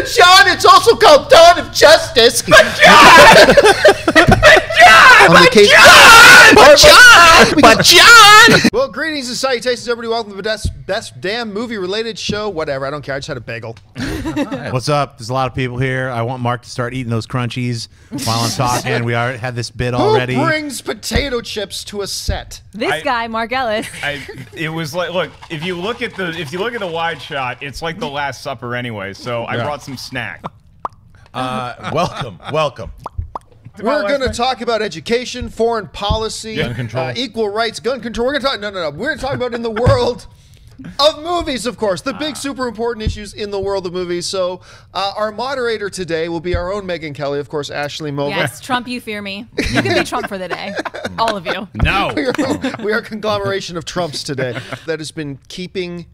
But John, it's also called Dawn of Justice. But John! But On the case- But John! But John! Well, greetings and salutations, everybody. Welcome to the best, best damn movie related show. Whatever. I don't care. I just had a bagel. What's up? There's a lot of people here. I want Mark to start eating those crunchies while I'm talking. We already had this bit already. Who brings potato chips to a set? This I- guy, Mark Ellis. I, it was like, look, if you look at the if you look at the wide shot, it's like the Last Supper anyway. So I brought some snack. Uh, welcome, welcome. We're going to talk about education, foreign policy, Gun control. uh, equal rights, gun control. We're going to talk. No, no, no. We're going to talk about in the world of movies, of course, the big, super important issues in the world of movies. So, uh, our moderator today will be our own Megyn Kelly, of course, Ashley Mova. Yes, Trump, you fear me. You can be Trump for the day. All of you. No. we, are, we are a conglomeration of Trumps today that has been keeping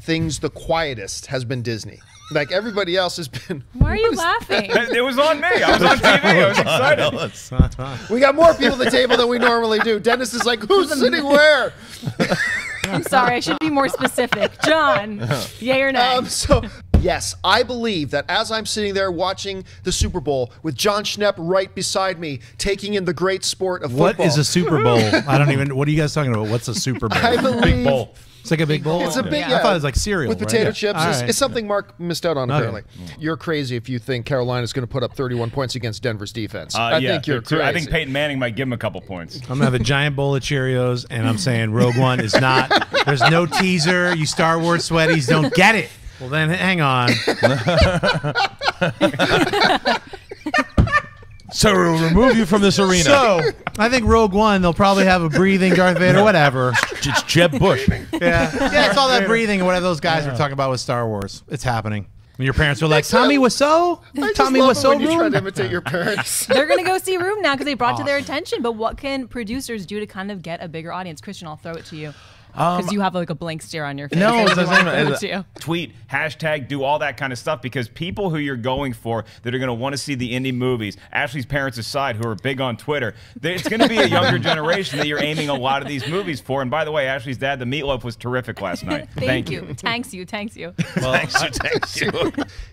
things the quietest has been Disney. Like everybody else has been. Why are you laughing? It was on me. I was on TV. I was excited. We got more people at the table than we normally do. Dennis is like, who's sitting where? I'm sorry. I should be more specific. John, yay or nay? Um, so, yes, I believe that as I'm sitting there watching the Super Bowl with Jon Schnepp right beside me, taking in the great sport of What football. is a Super Bowl? I don't even. What are you guys talking about? What's a Super Bowl? I believe bowl. It's like a big bowl. It's a big. Yeah. Yeah. I thought it was like cereal with potato Yeah. chips. All It's, right. it's something Mark missed out on. Okay. Apparently, you're crazy if you think Carolina is going to put up 31 points against Denver's defense. Uh, I yeah, think you're crazy. I think Peyton Manning might give him a couple points. I'm gonna have a giant bowl of Cheerios, and I'm saying Rogue One is not. There's no teaser. You Star Wars sweaties don't get it. Well, then hang on. So we'll remove you from this arena. So I think Rogue One, they'll probably have a breathing Darth Vader, whatever. it's Jeb Bush. Yeah, yeah, it's all that breathing and whatever those guys were talking about with Star Wars. It's happening. When your parents were like, "Tommy was so, I just Tommy love was so when you try room." to imitate your parents. They're going to go see Room now because they brought to their attention. But what can producers do to kind of get a bigger audience? Kristian, I'll throw it to you. Um, because you have like a blank stare on your face. no, it's the same- it it's- to you. Tweet, hashtag, do all that kind of stuff because people who you're going for that are going to want to see the indie movies, Ashley's parents aside, who are big on Twitter, they- it's going to be a younger generation that you're aiming a lot of these movies for. And by the way, Ashley's dad, the meatloaf was terrific last night. Thank, you. Thanks you. Thanks you. Thanks you. Thanks you.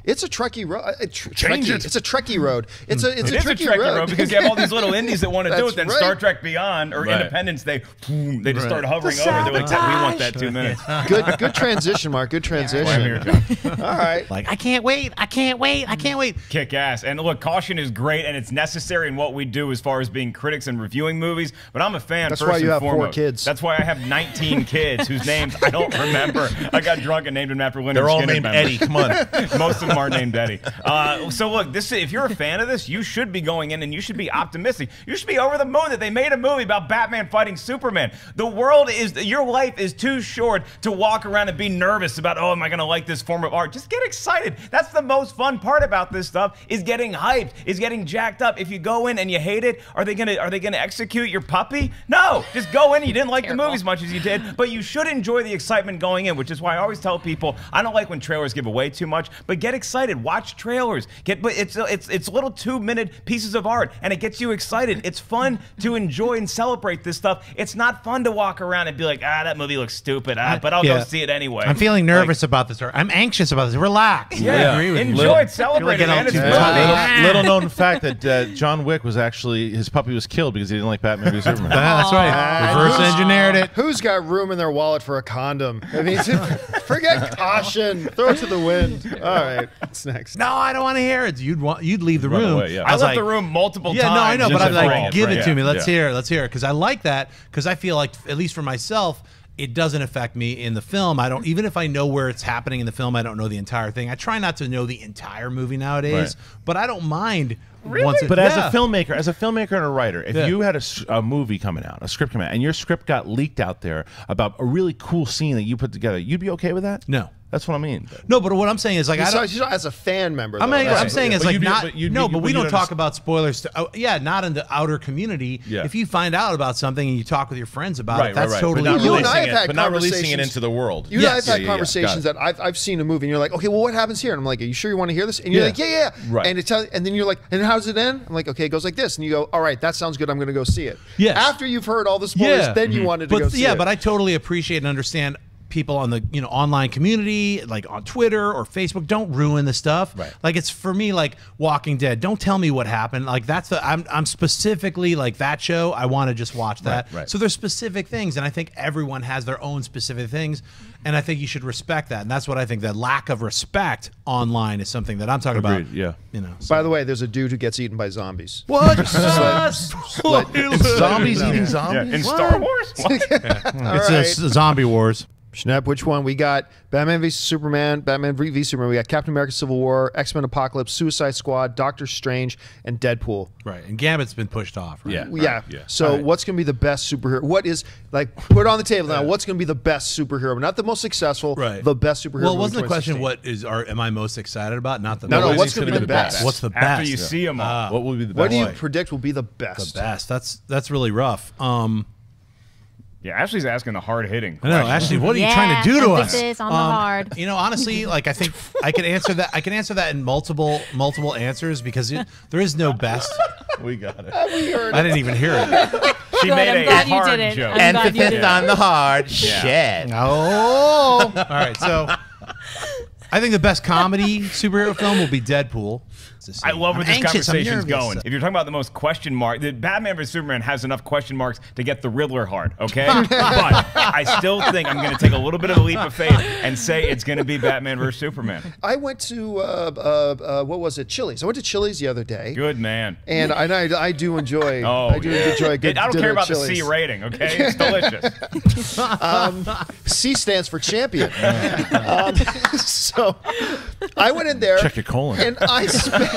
It's a Trekkie road. A uh, tr- Change Trekkie. it. It's a Trekkie road. It's a it's It a is a Trekkie road. road because you have all these little indies that want to do it. Then right. Star Trek Beyond or Right. Independence, they boom, they just Right. start hovering over. They're like, we want that two minutes. good good transition, Mark. Good transition. I'm here, All right. Like, I can't wait. I can't wait. I can't wait. kick ass. And look, caution is great and it's necessary in what we do as far as being critics and reviewing movies. But I'm a fan. That's first why you and have four kids. That's why I have 19 kids whose names I don't remember. I got drunk and named them after Leonard They're all Skinner named members. Eddie. Come on. Most of them are named Eddie. Uh, so look, this if you're a fan of this, you should be going in and you should be optimistic. You should be over the moon that they made a movie about Batman fighting Superman. The world is your life is too short to walk around and be nervous about oh am I going to like this form of art. Just get excited. That's the most fun part about this stuff is getting hyped, is getting jacked up. If you go in and you hate it, are they going to are they going to execute your puppy? No, just go in. You didn't like the movie as much as you did, but you should enjoy the excitement going in, which is why I always tell people I don't like when trailers give away too much, but get excited, watch trailers. Get but it's it's it's little 2-minute pieces of art and it gets you excited. It's fun to enjoy and celebrate this stuff. It's not fun to walk around and be like, "Ah, that movie looks stupid." But I'll Yeah. go see it anyway. I'm feeling Like, nervous about this. Or I'm anxious about this. Relax. yeah, I agree with you. enjoy it, celebrate Feel it, like man. It's getting all too little, little known fact that uh, John Wick was actually his puppy was killed because he didn't like Batman v Superman. That's right. Reverse engineered it. Who's got room in their wallet for a condom? I mean, forget caution. Throw it to the wind. All right. What's next? No, I don't want to hear it. You'd want you'd leave the Run room. away, yeah. I was left like, the room multiple Yeah, times. Yeah, no, I know, but I'm to like, it, give right? it to me. Let's yeah. hear it. Let's hear it because I like that because I feel like at least for myself. It doesn't affect me in the film. I don't even if I know where it's happening in the film. I don't know the entire thing. I try not to know the entire movie nowadays, Right. but I don't mind. Once it, But as a filmmaker, as a filmmaker and a writer, if Yeah. you had a movie coming out, a script coming out, and your script got leaked out there about a really cool scene that you put together, you'd be okay with that? No. That's what I mean. no, but what I'm saying is like I don't, as a fan member. I'm, though, I'm saying it's like be- not but you'd no, be- but but we don't talk about spoilers. To, oh, yeah, not in the outer community. Yeah. If you find out about something and you talk with your friends about Right, it, that's right, right. totally but not You and releasing I have it, had but not releasing it conversations- into the world. You and I have had Yeah, yeah, yeah. conversations that I've, I've seen a movie and you're like, okay, well, what happens here? And I'm like, are you sure you want to hear this? And you're Yeah. like, yeah, yeah. Right. And it tell, and then you're like, and how does it end? I'm like, okay, it goes like this. And you go, all right, that sounds good. I'm going to go see it. Yeah. After you've heard all the spoilers, then you mm-hmm. wanted to go see it. yeah, but I totally appreciate and understand people on the you know online community, like on Twitter or Facebook, don't ruin the stuff. Right. Like it's for me like Walking Dead. Don't tell me what happened. Like that's the I'm I'm specifically like that show. I want to just watch that. right. So there's specific things, and I think everyone has their own specific things, and I think you should respect that. And that's what I think that lack of respect online is something that I'm talking about. Yeah. You know. so- By the way, there's a dude who gets eaten by zombies. what? zombies eating Yeah, zombies. in Star Wars. What? It's a right. s- zombie wars. Schnepp, which one? We got Batman v Superman, Batman v v Superman. We got Captain America: Civil War, X Men: Apocalypse, Suicide Squad, Doctor Strange, and Deadpool. Right. And Gambit's been pushed off. Right? Yeah. Yeah. yeah. So, All right. what's going to be the best superhero? What is like put it on the table now? What's going to be the best superhero? Not the most successful. Right. The best superhero. Well, movie wasn't the question what is are am I most excited about? Not the No, no. What's going going to be the best? What's the best? After you see them all. what will be the best? What do you predict will be the best? the best? That's that's really rough. Um, yeah, Ashley's asking the hard hitting. I know, Ashley. What are you Yeah, trying to do to us? emphasis on the um, hard. You know, honestly, like I think I can answer that. I can answer that in multiple multiple answers because it, there is no best. we got it. I didn't even hear it. She Good, made I'm a glad you hard did it. joke. I'm glad you did it. on the hard shit. Oh, all right. So, I think the best comedy superhero film will be Deadpool. It's the I love where I'm this anxious, I'm conversation's going. If you're talking about the most question mark, the Batman vs Superman has enough question marks to get the Riddler hard, okay? but I still think I'm going to take a little bit of a leap of faith and say it's going to be Batman vs Superman. I went to uh, uh, uh, what was it? Chili's. I went to Chili's the other day, Good man. and I, I, I do enjoy. Oh, I do yeah. enjoy a good. It- I don't care at about the C rating, okay? It's delicious. C stands for champion. um, so I went in there. Check your colon. And I spent.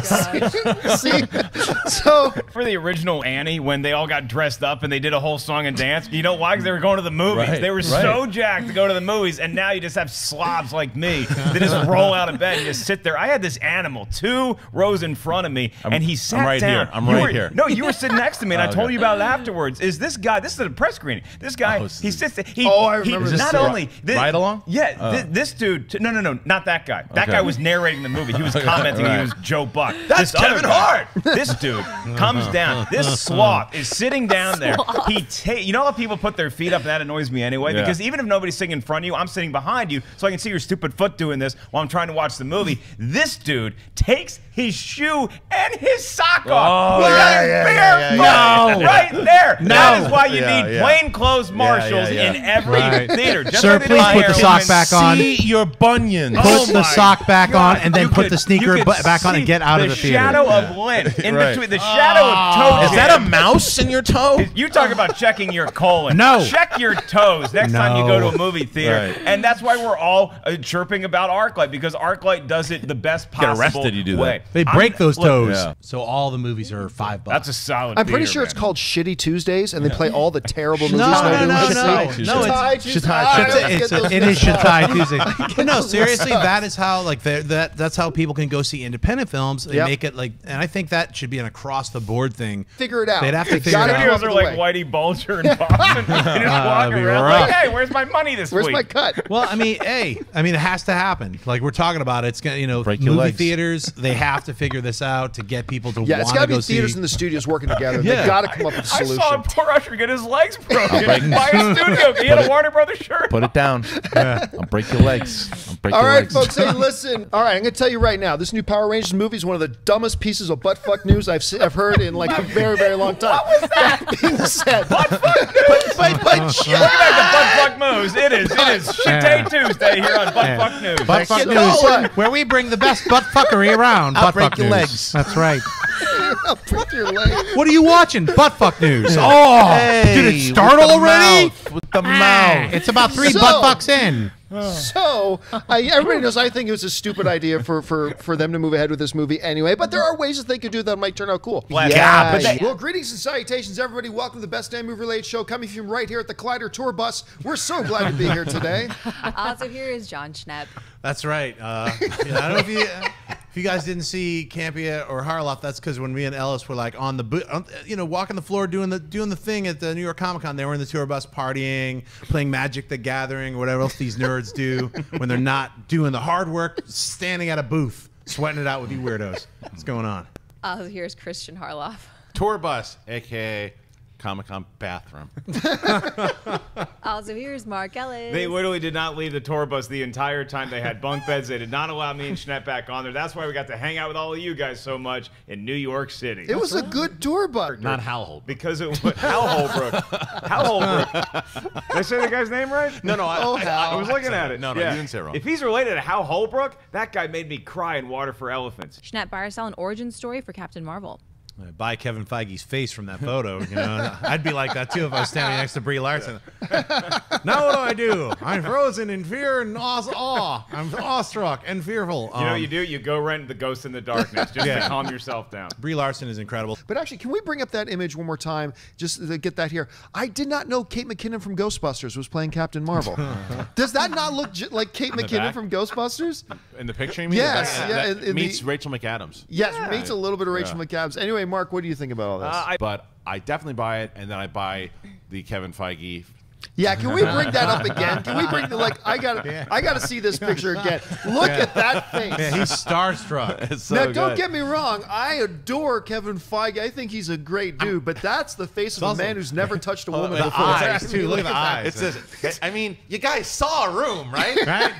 See, so For the original Annie, when they all got dressed up and they did a whole song and dance, you know why? Because they were going to the movies. Right, they were right. so jacked to go to the movies, and now you just have slobs like me that just roll out of bed and just sit there. I had this animal two rows in front of me, and he sat right down. here. I'm You right were- here. No, you were sitting next to me, and I Oh, told okay. you about it afterwards. Is this guy? This is a press screening. This guy, Oh, he sits. there- He, Oh, I remember this Not only this, Ride along? Yeah, Oh. thi- uh. this dude. No, no, no, not that guy. That Okay. guy was narrating the movie. He was commenting. He was Joe Buck. That's This other Kevin guy- Hart. This dude comes down. This sloth is sitting down there. He ta- You know how people put their feet up, and that annoys me anyway. Yeah. Because even if nobody's sitting in front of you, I'm sitting behind you, so I can see your stupid foot doing this while I'm trying to watch the movie. This dude takes his shoe and his sock oh, off. Oh, Look yeah, yeah, yeah, yeah, foot right there. No. That is why you Yeah, need yeah. plainclothes marshals yeah. in every Right. Theater. Just Sir, like please put the sock back on. See your bunions. Put Oh the sock back God. on and then You put could- the sneaker you back on and get out of the theater. The shadow of lint in Right. between the shadow of toe. Is that a mouse in your toe? You talk about checking your colon. No. Check your toes next time you go to a movie theater. Right. And that's why we're all uh, chirping about ArcLight because ArcLight does it the best Get possible arrested, you do that. way. They I'm- break those look, toes. Yeah. So all the movies are five bucks. That's a solid. I'm pretty theater, sure it's called Shitty Tuesdays, and they play all the terrible movies. no, that no, I no, do. no, Shatai no. It's, Tuesday. Shatai Ah, Tuesday. it's, get it is mixed. Shatai Tuesday. But no, seriously, that is how like that that's how people can go see independent films and Yep. make it like. And I think that should be an across the board thing. Figure it out. They'd have to You figure gotta it out. up Studios are like way. Whitey Bulger and Boston. you just walk That'd be around like, hey, where's my money this Where's week? Where's my cut? Well, I mean, hey, I mean, it has to happen. Like we're talking about, it's gonna, you know, Break movie legs. theaters. They have to figure this out to get people to Yeah, want it's to got to go be theaters and the studios working together. They got to come up with a I solution. I saw poor Usher get his legs broken by a studio. He had a Warner Brothers shirt. Put it down. I'll break your legs. I'll break All your right, legs. folks. Hey, listen. All right, I'm going to tell you right now. This new Power Rangers movie is one of the dumbest pieces of butt fuck news I've se- I've heard in like a very very long time. What was that? being said, butt fuck news. But, but, Welcome back to Butt Fuck Moves. It is. It is Shit Tuesday here on Butt Fuck News. Butt fuck news, where we bring the best butt fuckery around. I'll butt break fuck your news. legs. That's right. with your leg. What are you watching? Butt fuck news. Oh, Hey, did it with start the already? mouth, with the Ah, mouth. It's about three So- butt fucks in. So I, everybody knows I think it was a stupid idea for, for, for them to move ahead with this movie anyway. But there are ways that they could do that might turn out cool. Blast. Yeah, but they- well, greetings and salutations, everybody. Welcome to the best damn movie related show coming from right here at the Collider Tour Bus. We're so glad to be here today. Also, here is Jon Schnepp. That's right. Uh, yeah, I don't know if you if you guys didn't see Campea or Harloff. That's because when me and Ellis were like on the bo- on- you know walking the floor doing the doing the thing at the New York Comic Con, they were in the tour bus partying, playing Magic the Gathering, or whatever else these nerds do when they're not doing the hard work, standing at a booth, sweating it out with you weirdos. What's going on? Also, here's Kristian Harloff. tour bus, aka Comic Con bathroom. Also, here's Mark Ellis. They literally did not leave the tour bus the entire time they had bunk beds. They did not allow me and Schnepp back on there. That's why we got to hang out with all of you guys so much in New York City. It was a good tour bus. Not Hal Holbrook. because it was Hal Holbrook. Hal Holbrook. Did I say the guy's name right? No, no, I, Oh, I, Hal. I was looking at it. No, no, Yeah. you didn't say it wrong. If he's related to Hal Holbrook, that guy made me cry in Water for Elephants. Schnepp buy or an origin story for Captain Marvel. I buy Kevin Feige's face from that photo. You know, I'd be like that too if I was standing next to Brie Larson. now what do I do? I'm frozen in fear and awe. awe. I'm awestruck and fearful. You know what Um, you do? You go rent The Ghost in the Darkness just Yeah. to calm yourself down. Brie Larson is incredible. But actually, can we bring up that image one more time just to get that here? I did not know Kate McKinnon from Ghostbusters was playing Captain Marvel. Does that not look j- like Kate the McKinnon from Ghostbusters? in the picture, you mean? Yes, That- yeah, that in- in meets the- Rachel McAdams. Yes, meets a little bit of Rachel Yeah. McAdams. Anyway, Mark, what do you think about all this? Uh, I, But I definitely buy it, and then I buy the Kevin Feige. Yeah, can we bring that up again? Can we bring the like? I got to I got to see this picture again. Look at that face. Yeah, he's starstruck. It's so now, don't good. get me wrong. I adore Kevin Feige. I think he's a great dude. But that's the face of a man who's never touched a woman the before. eyes, I mean, too. Look at the that. eyes. It's just, I mean, you guys saw a room, right? right?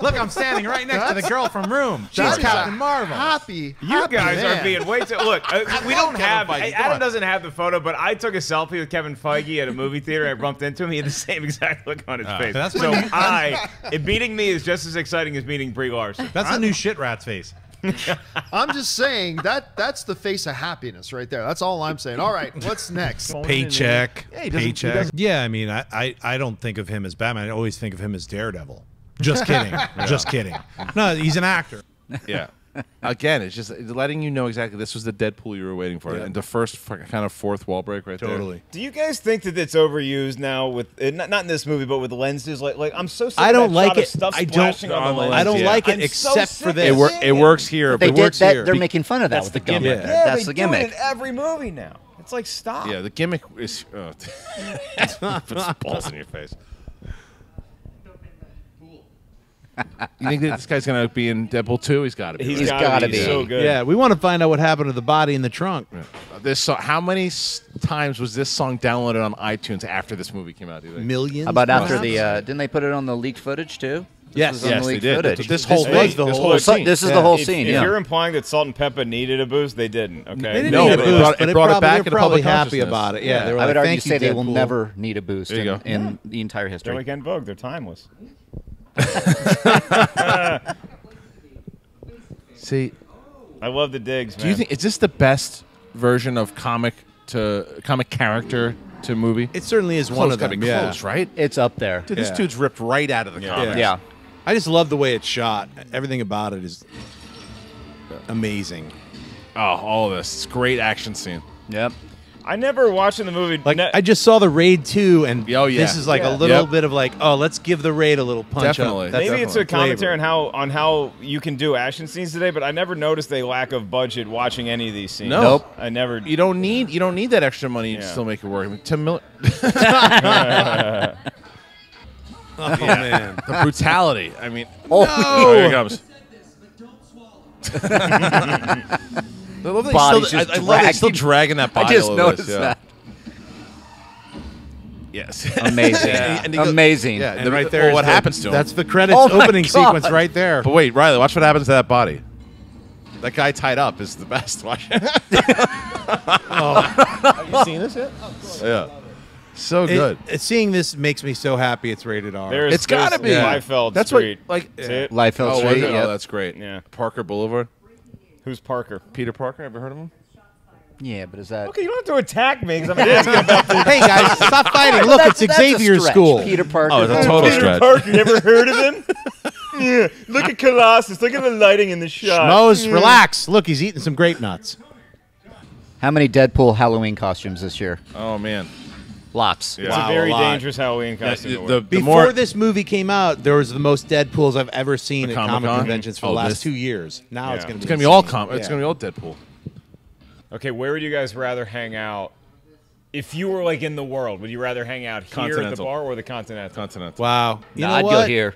Look, I'm standing right next to the girl from Room. She's Captain Marvel. Happy. You happy guys man. are being way too. Look, uh, we don't Kevin have. Feige. Adam doesn't have the photo, but I took a selfie with Kevin Feige at a movie theater. I bumped into him. He had the same exact look on his ah, face. that's so when I, it, meeting me is just as exciting as meeting Brie Larson. That's the new shit rat's face. I'm just saying that that's the face of happiness right there. That's all I'm saying. All right, what's next? Paycheck. Yeah, he doesn't- he Paycheck. Yeah, I mean, I, I, I don't think of him as Batman. I always think of him as Daredevil. Just kidding. Just kidding. No, he's an actor. yeah. Again, it's just letting you know exactly this was the Deadpool you were waiting for, Yeah. and the first kind of fourth wall break right there. Totally. Do you guys think that it's overused now with uh, not, not in this movie, but with lenses? Like, like I'm so sick I don't that like shot of it. Stuff I don't- on, on the the lens. I don't Yeah. like it I'm except sick for this. It, wor- it works here. They but did works that. here. They're making fun of that That's with the the gimmick. gimmick. Yeah. Yeah, That's they the do it gimmick. in every movie now. It's like stop. Yeah, the gimmick is uh, puts balls in your face. You think that this guy's gonna be in Deadpool 2? He's got to be. He's right? He's gotta, gotta be, be. so good. Yeah, we want to find out what happened to the body in the trunk. This song, how many times was this song downloaded on iTunes after this movie came out? Do you think? Millions. How about after the? Uh, didn't they put it on the leaked footage too? This Yes, yes, the they did. Footage. This whole This thing, was the this whole whole scene. this is Yeah. the whole If, scene. if yeah. you're implying that Salt-N-Pepa needed a boost, they didn't. Okay. They didn't No, need a but it boost, brought- but it brought it probably, back they're into probably public happy about it. Yeah, Yeah. they were I like, would argue "Thank you, say they will never need a boost There in, go. in the entire history. They're history. like En Vogue. They're timeless. See, I love the digs, man. do you think is this the best version of comic to comic character to movie? It certainly is Close, one of gotta them. be yeah. close, right? It's up there. Dude, this dude's ripped right out of the comics. Yeah. I just love the way it's shot. Everything about it is amazing. Oh, all of this. It's great action scene. Yep. I never watching the movie. Like ne- I just saw the raid two, and Oh, yeah. this is like Yeah. a little Yep. bit of like, oh, let's give the raid a little punch Definitely. up. That's Maybe it's a flavor. commentary on how on how you can do action scenes today, but I never noticed a lack of budget watching any of these scenes. No. Nope. I never. You don't need you don't need that extra money. You Yeah. still make it work. I mean, Tim Miller, Oh man, the brutality. I mean, Oh, oh, here it comes. I love that Body's still, I, just I love that still dragging. dragging that body. I just a little bit, noticed yeah. that. Yes. Amazing. And he goes- Amazing. Yeah, and the- right there, oh, well, what the- happens to him? That's the credits Oh opening God. sequence right there. But wait, Riley, watch what happens to that body. That guy tied up is the best. Watch. Oh. Have you seen this yet? Yeah. So good. it- seeing this makes me so happy. It's rated R. There's, It's gotta be. be. Liefeld That's Street. what like See it? Liefeld Oh, Street. it? yep. oh, that's great. Yeah. Parker Boulevard. Who's Parker? Peter Parker. Ever heard of him? yeah, but is that? Okay, you don't have to attack me because I'm asking about the hey guys, stop fighting! Look, That's- it's that's a Xavier's stretch. school. Peter Parker. Oh, it's a total Peter stretch. Parker. You ever heard of him? yeah. Look at Colossus. Look at the lighting in the shot. Schmoes, Yeah. relax. Look, he's eating some grape nuts. How many Deadpool Halloween costumes this year? Oh man. Lots. Yeah. It's Wow, a very a dangerous Halloween Yeah, costume. to the, wear. the Before more this movie came out, there was the most Deadpools I've ever seen at comic Comic-Con? conventions for Oh, the last this- two years. Now it's going to be it's gonna be all com. insane. It's gonna be all Deadpool. Okay, where would you guys rather hang out? If you were like in the world, would you rather hang out here at the bar or the Continental? Continental. Wow. You No, know I'd what? go here.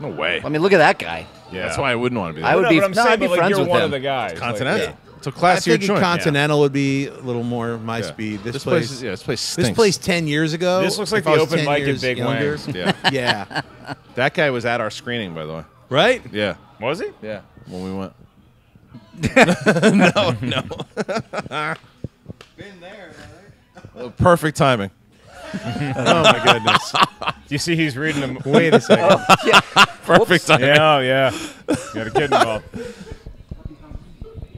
No way. I mean, look at that guy. Yeah. That's why I wouldn't want to be there. I would no, be- but I'm no, saying, I'd be but like friends you're with one him. of the guys. like, Continental. yeah. So I think joint. Continental would be a little more my Yeah. speed. This, This place, place is- yeah, this place stinks. This place ten years ago. This looks like I the was open 10 mic at years Big younger, Wang. Yeah. Yeah, that guy was at our screening, by the way. right. Yeah. Was he? Yeah. When we went. Oh, perfect timing. Oh my goodness. Do you see he's reading them? Wait a second. Perfect timing. Yeah, oh, yeah. Got a kid involved.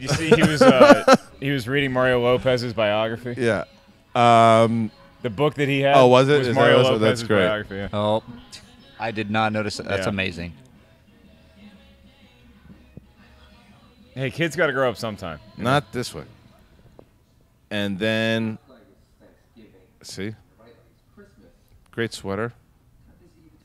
You see, he was uh, he was reading Mario Lopez's biography. Yeah. Um, The book that he had. Oh, was it? Is that Mario what- that's Lopez's great. biography. Yeah. Oh, I did not notice it. That's Yeah. amazing. Hey, kids got to grow up sometime. not this way. And then, see, great sweater.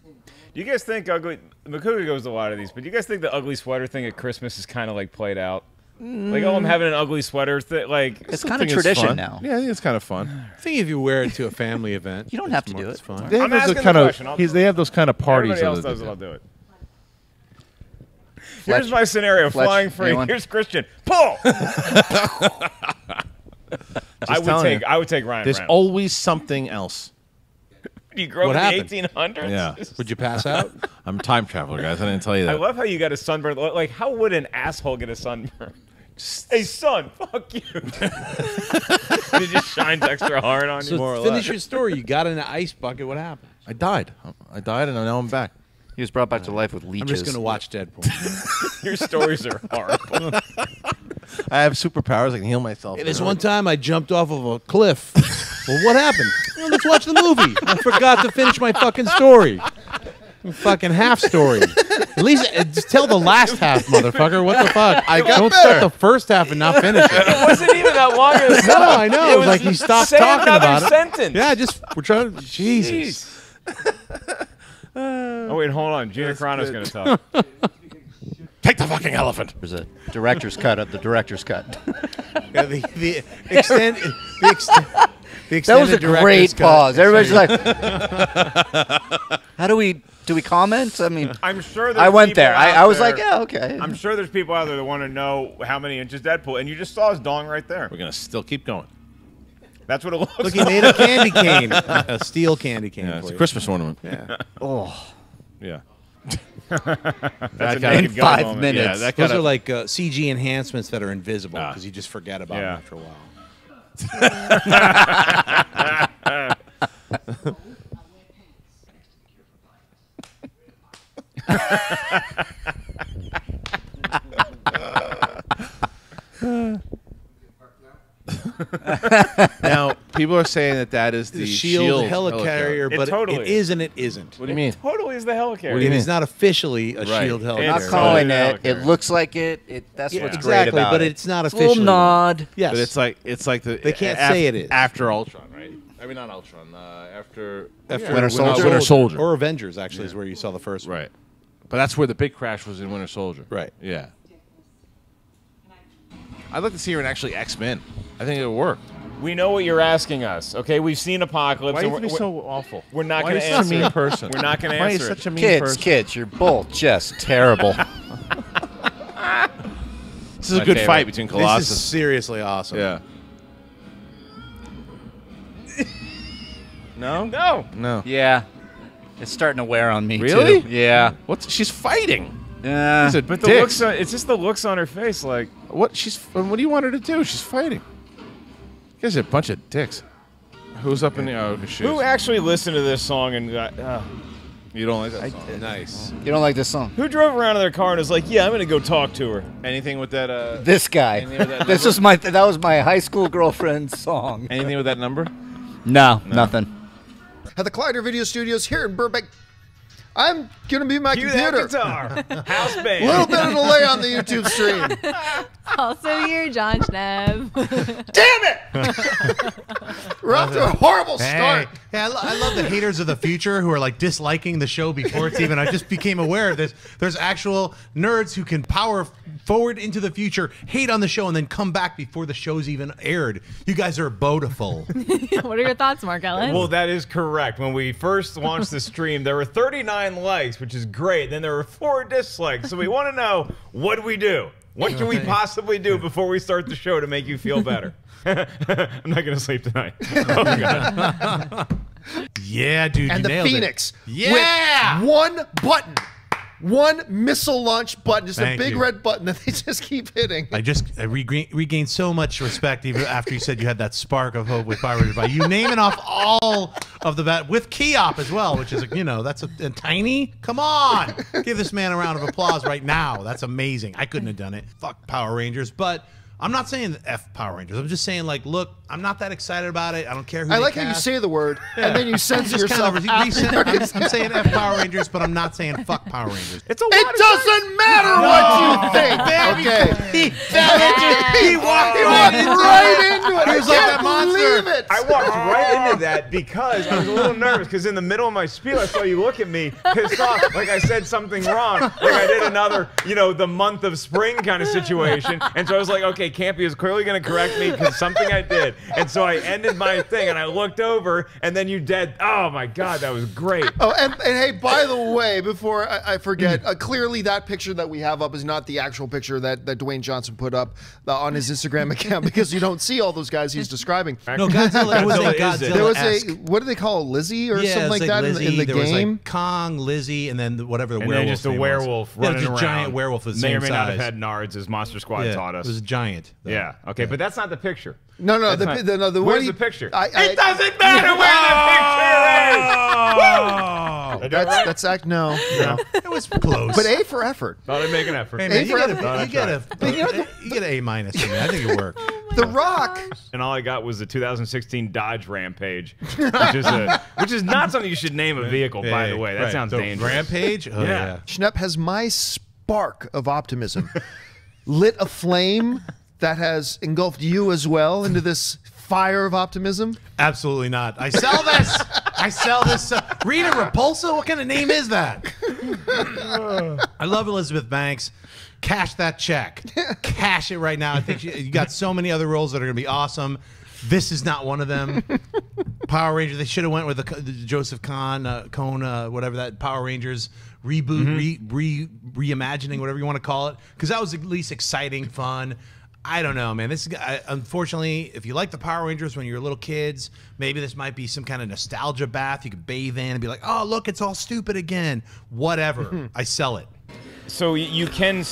Do you guys think ugly? McCuga goes to a lot of these, but do you guys think the ugly sweater thing at Christmas is kind of like played out? Like, oh, I'm mm. having an ugly sweater. Th- like, It's kind of think it's tradition fun. now. Yeah, I think it's kind of fun. I think if you wear it to a family event, You don't have to more- do it's it. fun. They have I'm those asking the kind of. question. I'll- He's, they have those kind of parties. everybody else that- does it, I'll do it. Fletch- Here's my scenario: Fletch, flying free. anyone? Here's Kristian. Pull. I would telling take. you. I would take Ryan. There's Reynolds. always something else. you grew What up happened? in the 1800s. Yeah. Would you pass out? I'm a time traveler, guys. I didn't tell you that. I love how you got a sunburn. Like, how would an asshole get a sunburn? Hey, son, fuck you. it just shines extra hard on you. So more or finish less. your story. You got in an ice bucket. What happened? I died. I died, and now I'm back. He was brought back to life with leeches. I'm leeches. just gonna watch Deadpool. Your stories are horrible. I have superpowers. I can heal myself. Hey, this one time I jumped off of a cliff. well, what happened? Well, let's watch the movie. I forgot to finish my fucking story. Fucking half story. At least uh, just tell the last half, motherfucker. What the fuck? I got don't better. start the first half and not finish it. it wasn't even that long of a No, I know. It was like he stopped say talking another about it. Yeah, just we're trying. To. Jesus. Oh wait, hold on. Gina Carano's gonna talk. Take the fucking elephant. There's a director's cut of the director's cut. Yeah, the, the extent. The, extent, the that was a extended director's great cut. pause. Everybody's like, "How do we do we comment?" I mean, I'm sure. There's I went there. I, I was there- like, "Yeah, okay." I'm sure there's people out there that want to know how many inches Deadpool, and you just saw his dong right there. We're gonna still keep going. That's what it looks Look, he made a candy cane, a steel candy cane. Yeah, it's a. Christmas ornament. Yeah. oh, Yeah. That's a guy- naked In five moment. minutes. Yeah, that Those are like uh, CG enhancements that are invisible Ah. because you just forget about Yeah. them after a while. now people are saying that that is the, The shield, helicarrier, It but totally it is. is and it isn't. What do you mean? Totally is the helicarrier. What do It mean? is not officially a Right. shield It's not helicarrier. calling totally it. It looks like it. It that's Yeah, what's exactly, great about but it. it's not It's a little officially. nod. Yes, But it's like it's like the They can't af- say it is. after Ultron, right? I mean not Ultron. Uh, after After Winter Soldier. Winter Soldier. or Avengers. Actually, is where you saw the first one. right. But that's where the big crash was in Winter Soldier. Right. Yeah. I'd like to see her in actually X Men. I think it would work. We know what you're asking us. Okay, we've seen Apocalypse. Why do and you have to be we're- so awful? we're not gonna are you such answer a mean person. We're not gonna answer. Why are you such a mean Kids, person? kids, you're both just terrible. This is a good favorite. fight between Colossus. This Colossus. is seriously awesome. yeah. no. No. No. yeah, it's starting to wear on me. Really? Too. Yeah. What's she's fighting? Yeah. She's a But the dick. looks, on, it's just the looks on her face. Like, What she's what do you want her to do? She's fighting. You guys are a bunch of dicks. Who's up in the oh shoes. who actually listened to this song and got, uh, You don't like that song? Nice. you don't like this song? who drove around in their car and was like, "Yeah, I'm gonna go talk to her." Anything with that uh This guy. That This was my. That was my high school girlfriend's song. anything with that number? No, nothing. At the Collider Video Studios here in Burbank. I'm gonna be my Cue that computer. guitar. House band. A little bit of delay on the YouTube stream. Also here, Jon Schnepp. Damn it! We're off to a horrible Hey, start. Hey, I, lo- I love the haters of the future who are like disliking the show before it's even. I just became aware of this. There's actual nerds who can power forward into the future, hate on the show, and then come back before the show's even aired. You guys are beautiful. what are your thoughts, Mark Ellis? Well, that is correct. When we first launched the stream, there were 39 likes, which is great. Then there were four dislikes. So we want to know what do we do? What can we possibly do before we start the show to make you feel better? I'm not gonna sleep tonight. Oh, God. Yeah, dude. and you the nailed Phoenix. It. Yeah. With one button. One missile launch button, just Thank a big you. red button that they just keep hitting. I just I regain, regained so much respect even after you said you had that spark of hope with Power Rangers. By you naming off all of the bat with Keop as well, which is a, you know that's a, a tiny. Come on, give this man a round of applause right now. That's amazing. I couldn't have done it. Fuck Power Rangers, but. I'm not saying F Power Rangers. I'm just saying, like, look, I'm not that excited about it. I don't care who. I they like how you say the word and then you censor Just kind yourself. of re- afterwards. I'm, I'm saying F Power Rangers, but I'm not saying fuck Power Rangers. It's a It doesn't matter what you think. Okay. He, he walked, He walked right into it. He was I like can't that monster. believe it. I walked right into that because I was a little nervous because in the middle of my spiel I saw you look at me pissed off like I said something wrong like I did another you know the month of spring kind of situation and so I was like okay Campy is clearly going to correct me because something I did and so I ended my thing and I looked over and then you dead oh my god that was great Oh, and, and hey, by the way, before I, I forget, uh, clearly that picture that we have up is not the actual picture that, that Dwayne Johnson put up uh, on his Instagram account because you don't see all those guys he's describing. No, Godzilla. It was a Godzilla is it? Godzilla. There was a what do they call it, Lizzie or yeah, something it was like that in the, Lizzie, in the there was game? like Kong, Lizzie, and then the, whatever the and werewolf then just a werewolf was. running yeah, it was a around giant werewolf of the may same or may not have had nards as Monster Squad yeah, taught us It was a giant. Though. yeah okay but that's not the picture no, no, That's the, not- the, no, the where's he- the picture I, I, it doesn't matter where the oh. picture is That's that's act no, no. It was close. But A for effort. Thought I'd make an effort. Hey, man, A you for get effort. a, you get a, you get an A minus from me. I think it worked. The Rock. and all I got was the 2016 Dodge Rampage, which is a, which is not something you should name a vehicle. by the way, that Right. sounds So, dangerous. Rampage. Oh, Yeah. yeah. Schnepp has my spark of optimism lit a flame that has engulfed you as well into this fire of optimism. Absolutely not. I sell this. I sell this. Uh, Rita Repulsa. What kind of name is that? I love Elizabeth Banks. Cash that check. Cash it right now. I think she, you got so many other roles that are going to be awesome. This is not one of them. Power Rangers. They should have went with the, the Joseph Kahn, uh, Cone, uh, whatever that Power Rangers reboot, re, re reimagining, whatever you want to call it, because that was at least exciting, fun. I don't know, man. This is I, unfortunately, if you like the Power Rangers when you were little kids, maybe this might be some kind of nostalgia bath you could bathe in and be like, "Oh, look, it's all stupid again." Whatever. I sell it. So you can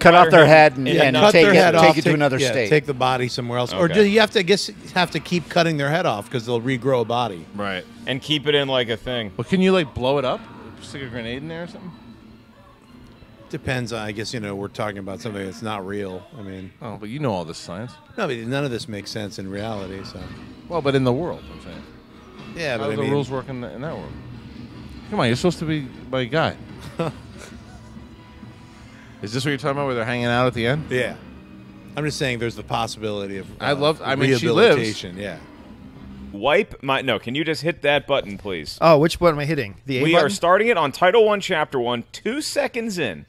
Cut off their head and- and enough- take their it- head take off, it to another yeah, state. Take the body somewhere else, or do you have to I guess have to keep cutting their head off because they'll regrow a body? Right. and keep it in like a thing. But can you like blow it up? Stick a grenade in there or something? Depends. I guess you know we're talking about something that's not real. I mean, Oh, but you know all this science. no, but none of this makes sense in reality. So Well, but in the world, I'm saying. yeah, How but do I the mean, rules work in, the, in that world? Come on, you're supposed to be my guy. Is this what you're talking about, where they're hanging out at the end? Yeah, I'm just saying there's the possibility of. I uh, love- I mean, she lives. rehabilitation, Yeah. Wipe my no. Can you just hit that button, please? Oh, which button am I hitting? The A we button? are starting it on Title One, Chapter One, two seconds in.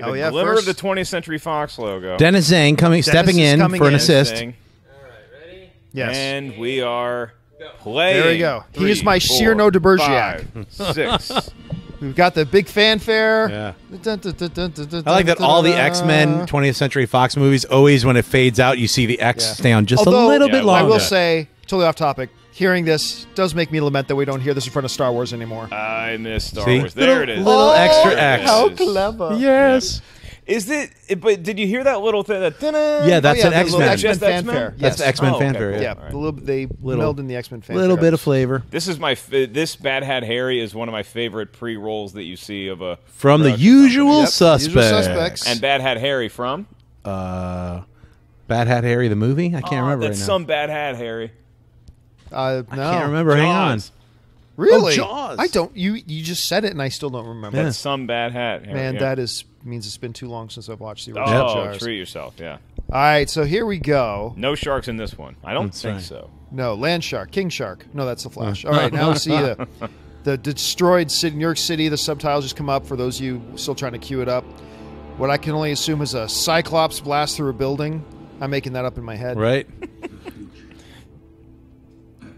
Get Oh, a yeah, glimmer first- of the 20th Century Fox logo. Dennis Tzeng coming, stepping in coming for an in. assist. Thing. yes. And we are playing. There we go. He is my four, Cyrano de Bergerac. five, Six. We've got the big fanfare. Yeah. I like that all the dun, dun. X Men 20th Century Fox movies always when it fades out, you see the X Yeah. stay on just Although, a little Yeah, bit longer. I will say, totally off topic. Hearing this does make me lament that we don't hear this in front of Star Wars anymore. I miss Star See? Wars. There Little- it is. little extra X. How clever! yes. Is it? But did you hear that little thing? That ta-da? Yeah, that's Oh, yeah, an X Men X-Men Just X-Men? fanfare. That's the. X Men Oh, okay, fanfare. cool. Yeah. Yeah, a little, they Little- meld in the X Men fanfare. Little bit of flavor This is my. This Bad Hat Harry is one of my favorite pre-rolls that you see of a from the usual. Yep, suspects. Usual suspects. And Bad Hat Harry from? Uh, Bad Hat Harry the movie. I can't Oh, remember That's right now. some Bad Hat Harry. Uh, no. I can't remember. Hang on. Really? Oh, Jaws. I don't. You you just said it, and I still don't remember. Yeah. That's some Bad Hat Harry. Man, yeah. that is means it's been too long since I've watched the original Oh, Jaws. treat yourself. Yeah. All right, so here we go. No sharks in this one. I don't That's think right. so. No, Land Shark, King Shark. No, that's the Flash. All right, now we see the the destroyed city, New York City. The subtitles just come up for those of you still trying to queue it up. What I can only assume is a Cyclops blast through a building. I'm making that up in my head. Right.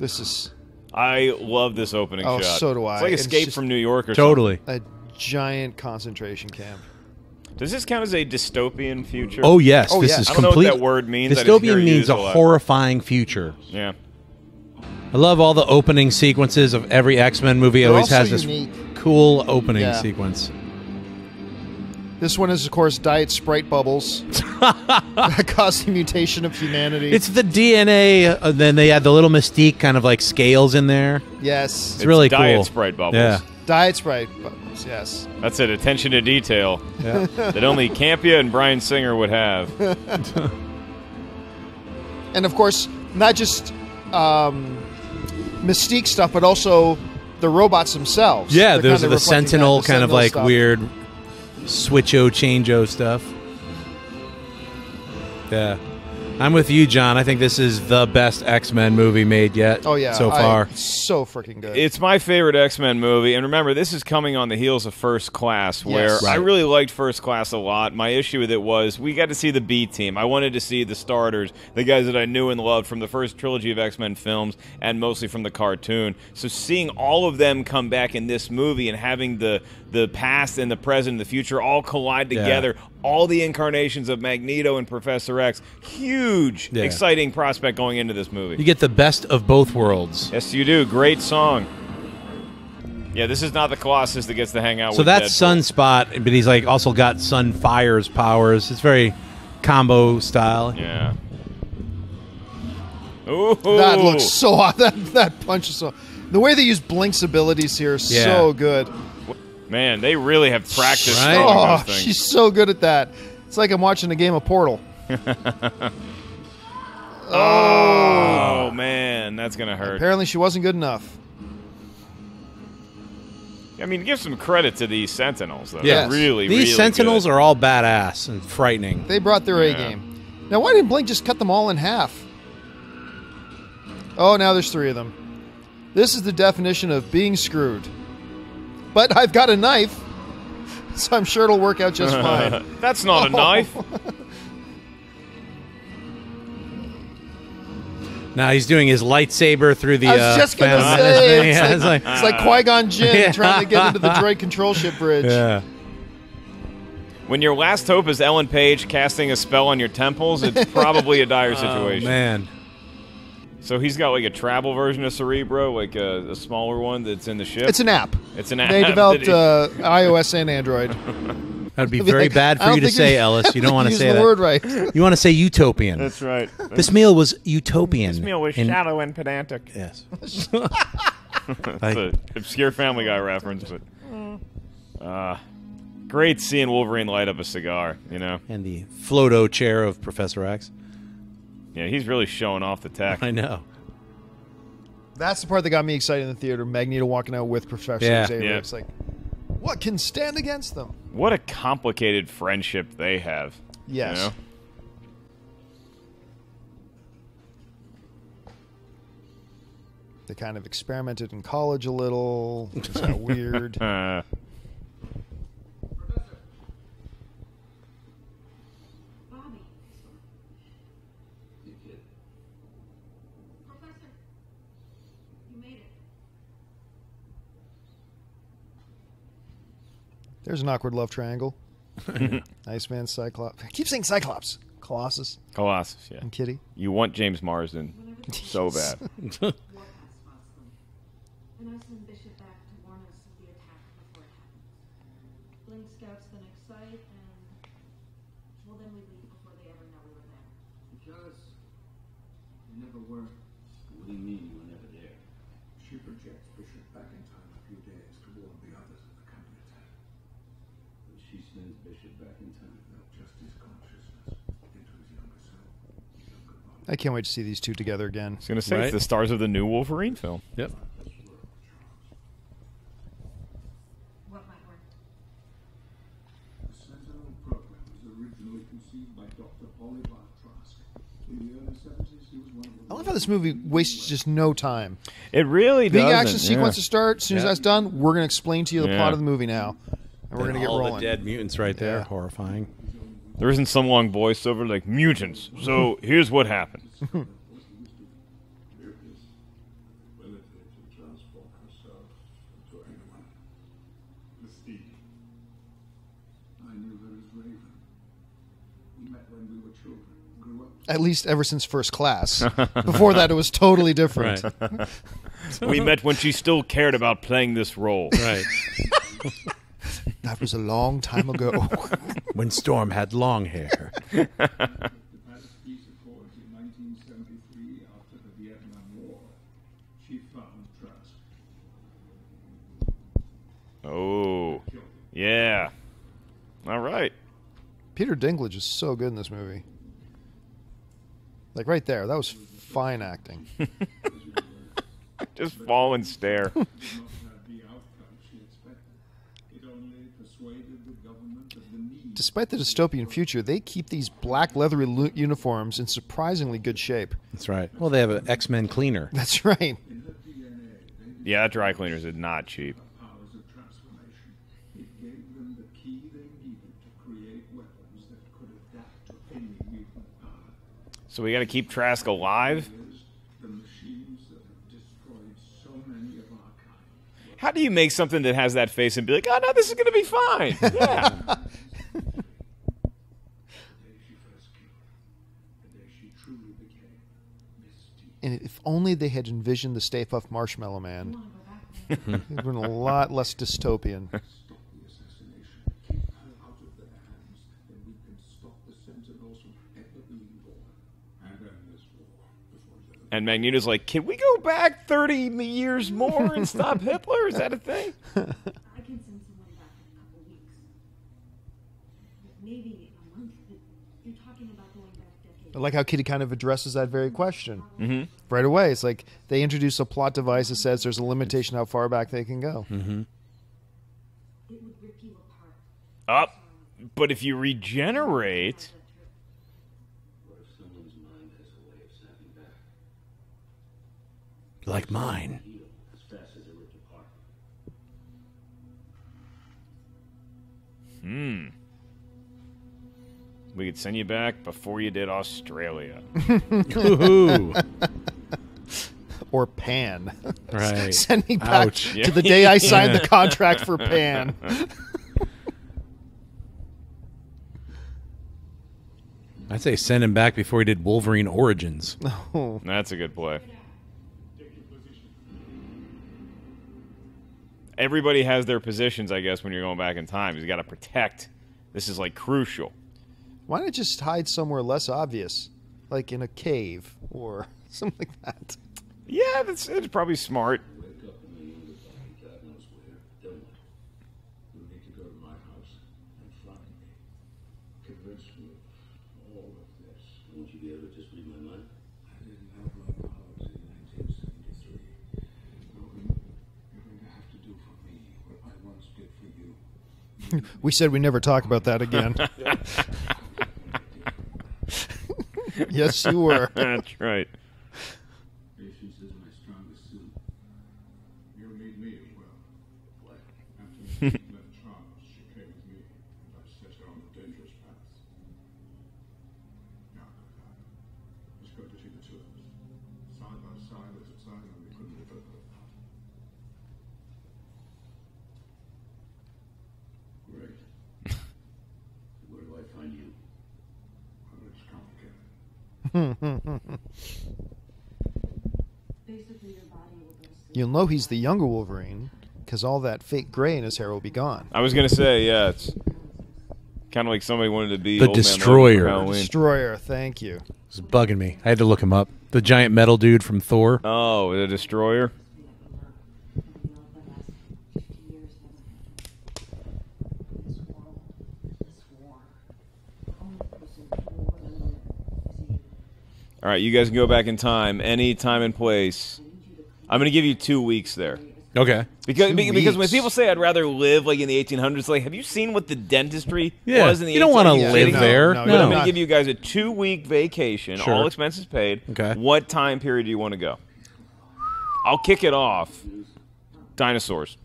This is I love this opening Oh, shot. so do I. It's like It's Escape just- from New York or Totally. a giant concentration camp. Does this count as a dystopian future? Oh yes, Oh, this yeah. is I don't know what complete. that word means. I just hear Dystopian it means used a a lot. horrifying future. Yeah. I love all the opening sequences of every X Men movie. They're always also has this unique. cool opening Yeah. sequence. This one is, of course, Diet Sprite Bubbles, that caused the mutation of humanity. It's the DNA. Uh, then they had the little mystique, kind of like scales in there. yes, It's really cool. Diet cool. Sprite bubbles. Yeah. Diet Sprite Bubbles. Yes. That's it. Attention to detail Yeah. that only Campea and Bryan Singer would have. and of course, not just um, Mystique stuff, but also the robots themselves. Yeah, They're those kinda are the reflecting that, Sentinel kind of Sentinel like stuff. weird switcho changeo stuff. Yeah. I'm with you, John. I think this is the best X Men movie made yet. Oh yeah, so I- far. so freaking good. It's my favorite X Men movie, and remember, this is coming on the heels of First Class, where Yes. I really liked First Class a lot. My issue with it was we got to see the B team. I wanted to see the starters, the guys that I knew and loved from the first trilogy of X Men films, and mostly from the cartoon. So seeing all of them come back in this movie and having the the past and the present and the future all collide Yeah. together, all the incarnations of Magneto and Professor X, huge, Yeah. exciting prospect going into this movie. You get the best of both worlds. Yes, you do. Great song. Yeah, this is not the Colossus that gets to hang out So with that's Deadpool. Sunspot, but he's like also got Sunfire's powers. It's very combo style. Yeah. Ooh. that looks so hot. That that punch is so. The way they use Blink's abilities here is Yeah. so good. Man, they really have practiced Right? Oh, she's so good at that. It's like I'm watching a game of Portal. Oh, ah. man, that's gonna hurt. Apparently, she wasn't good enough. I mean, give some credit to these Sentinels, though. Yes. They're really, These really Sentinels good. are all badass and frightening. They brought their Yeah. A game. Now, why didn't Blink just cut them all in half? Oh, now there's three of them. This is the definition of being screwed. But I've got a knife, so I'm sure it'll work out just fine. That's not a Oh. knife. Now he's doing his lightsaber through the. I was uh, just gonna Phantom say, it's Yeah, like, it's like- it's Qui-Gon Jinn Yeah. trying to get into the droid control ship bridge. yeah. When your last hope is Ellen Page casting a spell on your temples, it's probably a dire situation. Oh situation. man. So he's got like a travel version of Cerebro, like a, a smaller one that's in the ship. It's an app. It's an app. They developed uh, iOS and Android. That'd be very like, bad for you to say, Ellis. You don't want to say the that. word right. You want to say utopian. That's right. This meal was utopian. This meal was in- shallow and pedantic. Yes. It's an obscure Family Guy reference, but uh, great seeing Wolverine light up a cigar. You know, and the Floto chair of Professor X. yeah, he's really showing off the tech. I know. That's the part that got me excited in the theater. Magneto walking out with Professor Yeah. Xavier. Yeah. It's like, what can stand against them? What a complicated friendship they have. you Yes. know? They kind of experimented in college a little. It kind of weird. Uh, Bobby. Professor, you made it. There's an awkward love triangle. Iceman, Cyclops. I keep saying Cyclops. Colossus Colossus, yeah. and Kitty. You want James Marsden so bad. War past Boston. And I send Bishop back to warn us of the attack before it happens. Blink scouts the next site, and well, then we leave before they ever know we were there. Because you never were. What do you mean you were never there? She projects Bishop back in time a few days to warn the others of the coming attack. But she sends Bishop back in time. Not just his consciousness, into his younger self, his younger body. I can't wait to see these two together again. I was gonna say Right. it's the stars of the new Wolverine film. Yep. What might work? The Sentinel program was originally conceived by Dr. Bolivar Trask. In the early 70s, he was one of the I love how this movie wastes just no time. It really The action sequence to start. As soon as Yeah. that's done, we're going to explain to you the Yeah. plot of the movie now, and we're going to get all rolling. the dead mutants right there. Yeah. Horrifying. There isn't some long voiceover like mutants. So here's what happened. At least ever since first class. Before that, it was totally different. Right. we met when she still cared about playing this role. Right. That was a long time ago. when Storm had long hair. The Paris Peace Accords in 1973 after the Vietnam War. She found Trask. Oh, yeah. All right. Peter Dinklage is so good in this movie. Like right there, that was fine acting. Just fall and stare. Did not have the outcome she expected. It only persuaded the government of the need. Despite the dystopian future, they keep these black leathery lu- uniforms in surprisingly good shape. That's right. Well, they have an X Men cleaner. That's right. Yeah, that dry cleaners is not cheap. powers of transformation. It gave them the key they needed to create weapons that could adapt to any mutant power. So we got to keep Trask alive. The machines that have destroyed so many of our kind. How do you make something that has that face and be like, oh no, this is gonna be fine? Yeah. She first killed. The day she truly became Mystique. And if only they had envisioned the Stay Puft Marshmallow Man, it would have been a lot less dystopian. Stop the assassination. Keep her out of their hands. Then we can stop the Sentinels from ever being born. And end this war before it ever and Magneto's like, can we go back thirty years more and stop Hitler? Is that a thing? I can send someone back in a couple weeks. Maybe a month. but You're talking about going back decades. I like how Kitty kind of addresses that very question Mhm. right away. It's like they introduce a plot device that says there's a limitation how far back they can go. Mm-hmm. It would rip you apart. Up. but if you regenerate, What if someone's mind has a way of snapping back? Like mine. Heal as fast as it ripped apart. hmm. We could send you back before you did Australia. Ooh. or Pan. Right. Send me back Ouch. to the day I signed the contract for Pan. I'd say send him back before he did Wolverine Origins. Oh. That's a good play. Everybody has their positions, I guess, when you're going back in time. You've got to protect. This is like crucial. Why not just hide somewhere less obvious, like in a cave or something like that? Yeah, that's it's probably smart. Wake up in the universe, God knows where. Then what? You need to go to my house and find me. Convince me of all of this. Won't you be able to just read my mind? I didn't have my powers in 1973. Logan, you're going to have to do for me what I once did for you. We said we never talk about that again. yes, you were. That's right. Patience is my strongest suit. You'll need me as well. What? After Mystique left Charles, she came with me, and I set her on the dangerous path. Now, let's go to see the two of us. Side by side, there's a time when we couldn't live without. Great. Where do I find you? Well, it's complicated. Basically, your body will go to sleep. You'll know he's the younger Wolverine because all that fake gray in his hair will be gone. I was gonna say, yeah, it's kind of like somebody wanted to be The Old Man Logan for Destroyer. Halloween. Destroyer, thank you. It's bugging me. I had to look him up. The giant metal dude from Thor. Oh, the Destroyer. All right, you guys can go back in time, any time and place. I'm gonna give you two weeks there. Okay. Because Two because when people say I'd rather live like in the 1800s, like have you seen what the dentistry Yeah, was in the you don't wanna 1800s? live No, there. no, But I'm No. going to give you guys a two week vacation, Sure. all expenses paid. Okay. What time period do you want to go? I'll kick it off. Dinosaurs.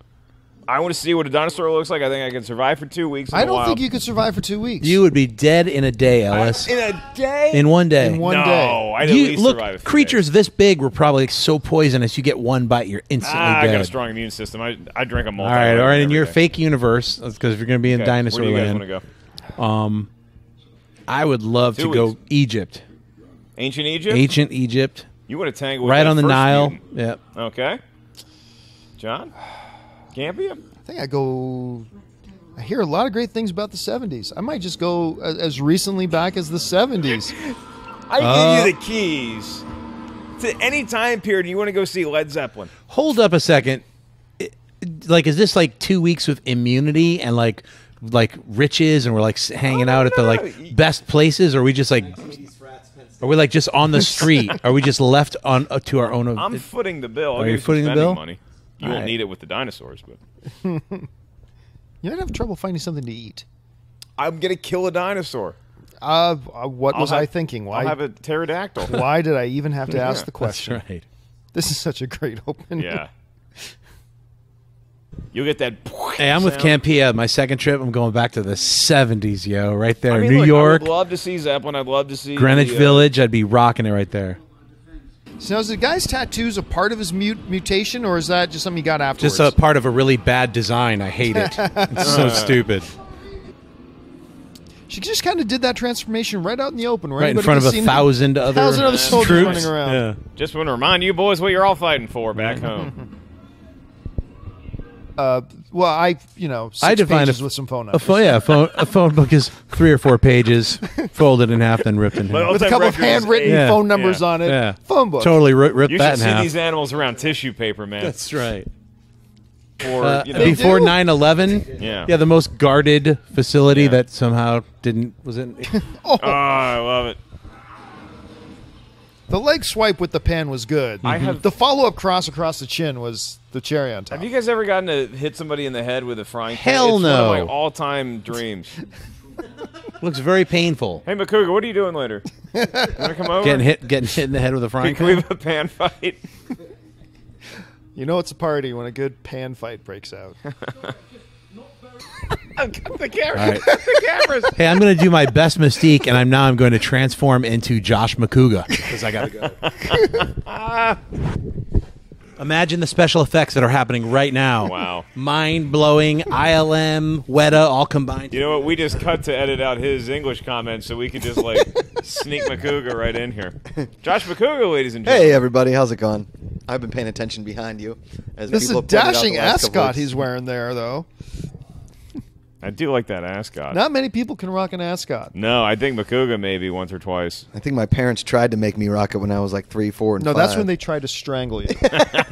I want to see what a dinosaur looks like. I think I can survive for two weeks. In I don't wild. think you could survive for two weeks. You would be dead in a day, Ellis. in a day. In one day. In one no, day. I'd at least look, survive a few creatures days. this big were probably so poisonous. You get one bite, you're instantly Ah, I got a strong immune system. I I drink a all multi. right, all right. In your fake universe, because if you're going to be in okay. dinosaur Where do you guys land, want to go? um, I would love Two to go. Egypt. Ancient Egypt. Ancient Egypt. You want to tangle with Right that on the first Nile. mutant. Yep. Okay. John. Campea. I think I go. I hear a lot of great things about the 70s. I might just go as, as recently back as the 70s. I Uh, give you the keys to any time period you want to go see Led Zeppelin. Hold up a second. I- Like, is this like two weeks with immunity and like like riches, and we're like s- hanging out at the like best places, or are we just like? Are we like just on the street? are we just left on uh, to our own? I'm footing the bill. Are give you footing the bill? Money. You All won't right. need it with the dinosaurs, but You might have trouble finding something to eat. I'm gonna kill a dinosaur. Uh, uh, what I'll was have- I thinking? Why? I'll have a pterodactyl. Why did I even have to ask Yeah, the that's question? right. This is such a great opening. Yeah. You'll get that. Hey, I'm with. Campea. My second trip, I'm going back to the 70s, yo, right there, I mean, New look, York, I would love to see Zeppelin. I'd love to see Greenwich the, uh, Village. I'd be rocking it right there. So now, is the guy's tattoos a part of his mut- mutation, or is that just something he got afterwards? Just a part of a really bad design. I hate it. It's so stupid. She just kind of did that transformation right out in the open, where Right in anybody front of could a see thousand other thousand other soldiers troops. running around. Yeah. Just want to remind you boys what you're all fighting for back home. Uh, well, I you know six I define pages a, with some phone a phone. Yeah, a phone. A phone book is three or four pages, folded in half, then ripped in half. with a couple of handwritten Yeah. phone numbers Yeah. on it. Yeah. Phone book. Totally ri- ripped You that should in see these animals around tissue paper, man. That's right. Or Uh, you know, before 9/11, Yeah. yeah, the most guarded facility that somehow didn't was it? Oh, I love it. The leg swipe with the pen was good. I mm-hmm. have- the follow up cross across the chin was the cherry on top. Have you guys ever gotten to hit somebody in the head with a frying pan? Hell it's no. One of my all-time dreams. Looks very painful. Hey, McCuga, what are you doing later? You wanna come over? Getting hit, getting hit in the head with a frying Can we pan. have a pan fight? You know it's a party when a good pan fight breaks out. the camera. All right. the cameras. Hey, I'm going to do my best mystique, and I'm now I'm going to transform into Josh McCuga because I got to go. Imagine the special effects that are happening right now. Wow. Mind blowing, ILM, Weta, all combined. You know what? We just cut to edit out his English comments so we could just like sneak McCuga right in here. Josh McCuga, ladies and gentlemen. Hey everybody, how's it going? I've been paying attention behind you. As This is a have pointed out the dashing ascot he's wearing there, though. I do like that ascot. Not many people can rock an ascot. No, I think McCuga maybe once or twice. I think my parents tried to make me rock it when I was like three, four, and No, five. that's when they tried to strangle you.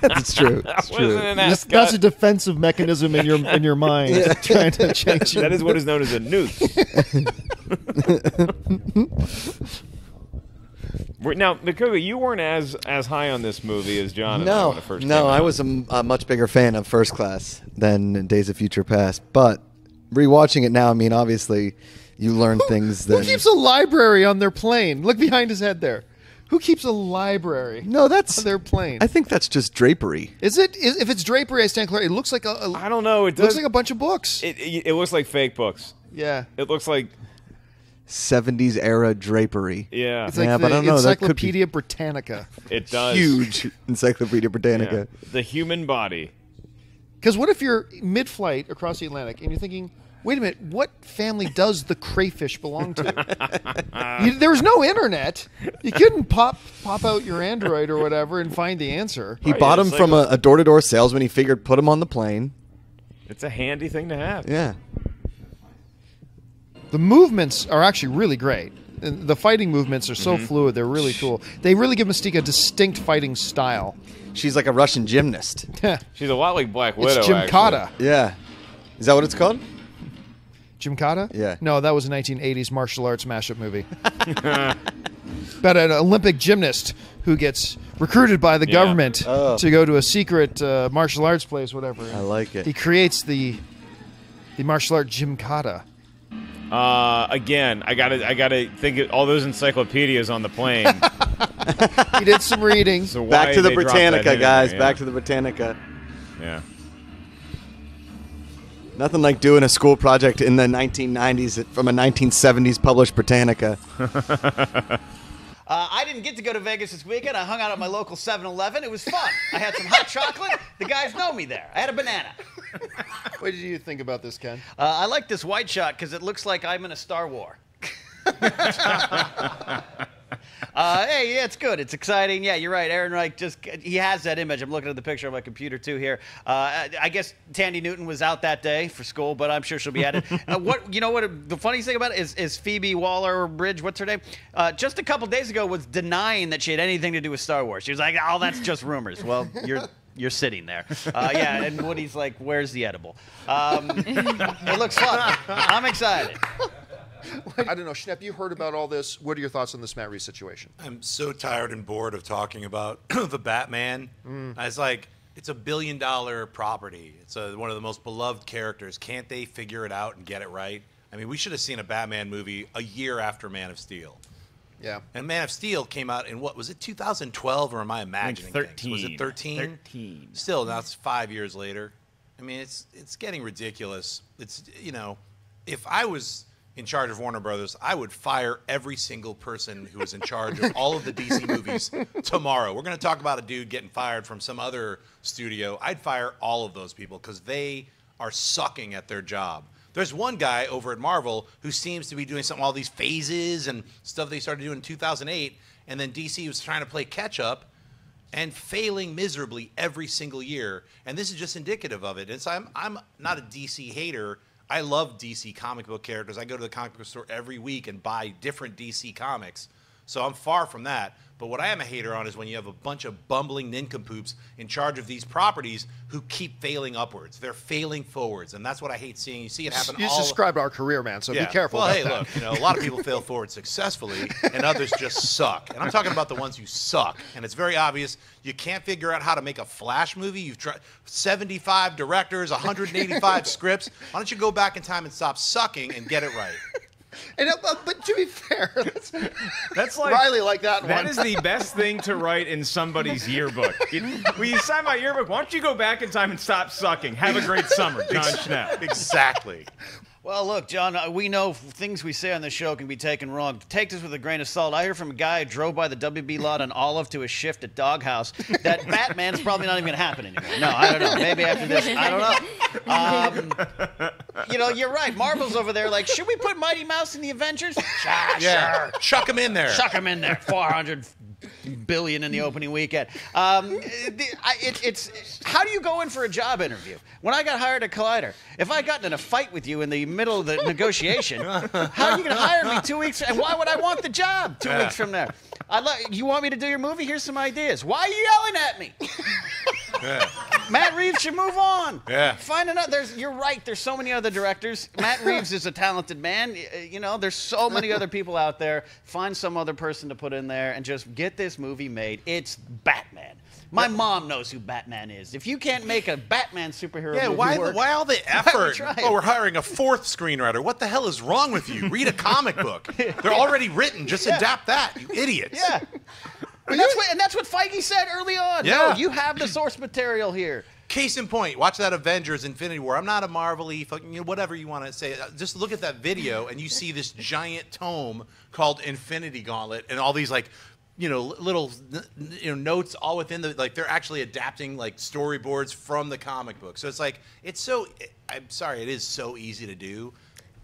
that's true. That's That true. an That's, ascot. that's a defensive mechanism in your in your mind, Yeah. trying to change you. That is what is known as a noose. Now, McCuga, you weren't as as high on this movie as John and I No, when it first no, came I out. was a much bigger fan of First Class than Days of Future Past. But rewatching it now, I mean, obviously, you learn things Who that. keeps a library on their plane? Look behind his head there. Who keeps a library? No, that's on their plane. I think that's just drapery. Is it? Is, if it's drapery, I stand clear. It looks like a. a I don't know. It it looks does. like a bunch of books. it, it, it looks like fake books. yeah. It looks like 70s era drapery. yeah. It's like Yeah, the but I don't know, that could be- Encyclopedia Britannica. it does. Huge Encyclopedia Yeah. Britannica. The human body. Because what if you're mid-flight across the Atlantic and you're thinking, wait a minute, what family does the crayfish belong to? you, there was no internet. You couldn't pop pop out your Android or whatever and find the answer. He Right, bought yeah, him it's from like a, a door-to-door salesman. He figured put him on the plane. It's a handy thing to have. Yeah. The movements are actually really great. And The fighting movements are so Mm-hmm. fluid; they're really cool. They really give Mystique a distinct fighting style. She's like a Russian gymnast. She's a lot like Black Widow. it's Jim actually. Kata. Yeah. Is that what it's called? Gymkata? Yeah. No, that was a 1980s martial arts mashup movie. About an Olympic gymnast who gets recruited by the Yeah. government Oh. to go to a secret uh, martial arts place, whatever. I like it. He creates the the martial art Gymkata. Uh, again, I gotta, I gotta think of all those encyclopedias on the plane. He did some reading. So Back to the they dropped that Britannica, guys. there, Back to the Britannica. Yeah. Nothing like doing a school project in the 1990s from a 1970s published Britannica. Uh, I didn't get to go to Vegas this weekend. I hung out at my local 7 Eleven. It was fun. I had some hot chocolate. The guys know me there. I had a banana. What did you think about this, Ken? Uh, I like this white shot because it looks like I'm in a Star War. Uh, hey, yeah, it's good. It's exciting. Yeah, you're right. Ehrenreich just he has that image. I'm looking at the picture on my computer too here. Uh, I- I guess Thandie Newton was out that day for school, but I'm sure she'll be at it. Uh, what you know? What the funniest thing about it is, is Phoebe Waller Bridge. What's her name? Uh, just a couple days ago was denying that she had anything to do with Star Wars. She was like, "Oh, that's just rumors." Well, you're. You're sitting there, uh, yeah. And Woody's like, "Where's the edible?" Um, it looks fun. I'm excited. I don't know, Schnepp. You heard about all this. What are your thoughts on this Matt Reeves situation? I'm so tired and bored of talking about the Batman. Mm. I was like, it's a billion dollar property. It's a, one of the most beloved characters. Can't they figure it out and get it right? I mean, we should have seen a Batman movie a year after Man of Steel. Yeah. And Man of Steel came out in what was it, 2012, or am I imagining? things? Was it 13? 13. Still, now it's five years later. I mean, it's it's getting ridiculous. It's you know, if I was in charge of Warner Brothers, I would fire every single person who is in charge of all of the DC movies tomorrow. We're going to talk about a dude getting fired from some other studio. I'd fire all of those people because they are sucking at their job. There's one guy over at Marvel who seems to be doing something, all these phases and stuff they started doing in 2008, and then DC was trying to play catch up and failing miserably every single year. And this is just indicative of it. And so I'm, I'm not a DC hater. I love DC comic book characters. I go to the comic book store every week and buy different DC comics. So I'm far from that. But what I am a hater on is when you have a bunch of bumbling nincompoops in charge of these properties who keep failing upwards. They're failing forwards, and that's what I hate seeing. You see it happen You all described our career, man. So yeah. be careful. Well, hey, that. look, you know, a lot of people fail forward successfully, and others just suck. And I'm talking about the ones who suck. And it's very obvious you can't figure out how to make a Flash movie. You've tried 75 directors, 185 scripts. Why don't you go back in time and stop sucking and get it right? And, uh, but, but to be fair, that's, That's like Riley like that one. That is the best thing to write in somebody's yearbook. It, when you sign my yearbook, why don't you go back in time and stop sucking? Have a great summer, John Schnepp. Exactly. Well, look, John, uh, we know things we say on the show can be taken wrong. Take this with a grain of salt. I heard from a guy who drove by the WB lot on Olive to his shift at Doghouse that Batman's probably not even going to happen anymore. No, I don't know. Maybe after this, I don't know. Um, you know, you're right. Marvel's over there like, should we put Mighty Mouse in the Avengers? Sure, Yeah. sure. Chuck him in there. Chuck him in there. 400 billion in the opening weekend. Um, the- I- it, it's how do you go in for a job interview? When I got hired at Collider, if I got in a fight with you in the middle of the negotiation, how are you going to hire me two weeks? And why would I want the job two Yeah. weeks from there? I you want me to do your movie? Here's some ideas. Why are you yelling at me? Yeah. Matt Reeves should move on. Yeah. Find another. There's. You're right. There's so many other directors. Matt Reeves is a talented man. Uh, you know, there's so many other people out there. Find some other person to put in there and just get this movie made. It's Batman. My mom knows who Batman is. If you can't make a Batman superhero Yeah, movie why, work, why all the why would you effort? Oh, it? Oh, we're hiring a fourth screenwriter. What the hell is wrong with you? Read a comic book. They're already written. Just Yeah. adapt that, you idiots. Yeah. And that's what and that's what Feige said early on. Yeah. No, you have the source material here. Case in point, watch that Avengers Infinity War. I'm not a Marvel-y, fucking, you know, whatever you want to say. Uh, Just look at that video and you see this giant tome called Infinity Gauntlet and all these like, you know, little you know notes all within the like they're actually adapting like storyboards from the comic book. So it's like it's so I'm sorry, it is so easy to do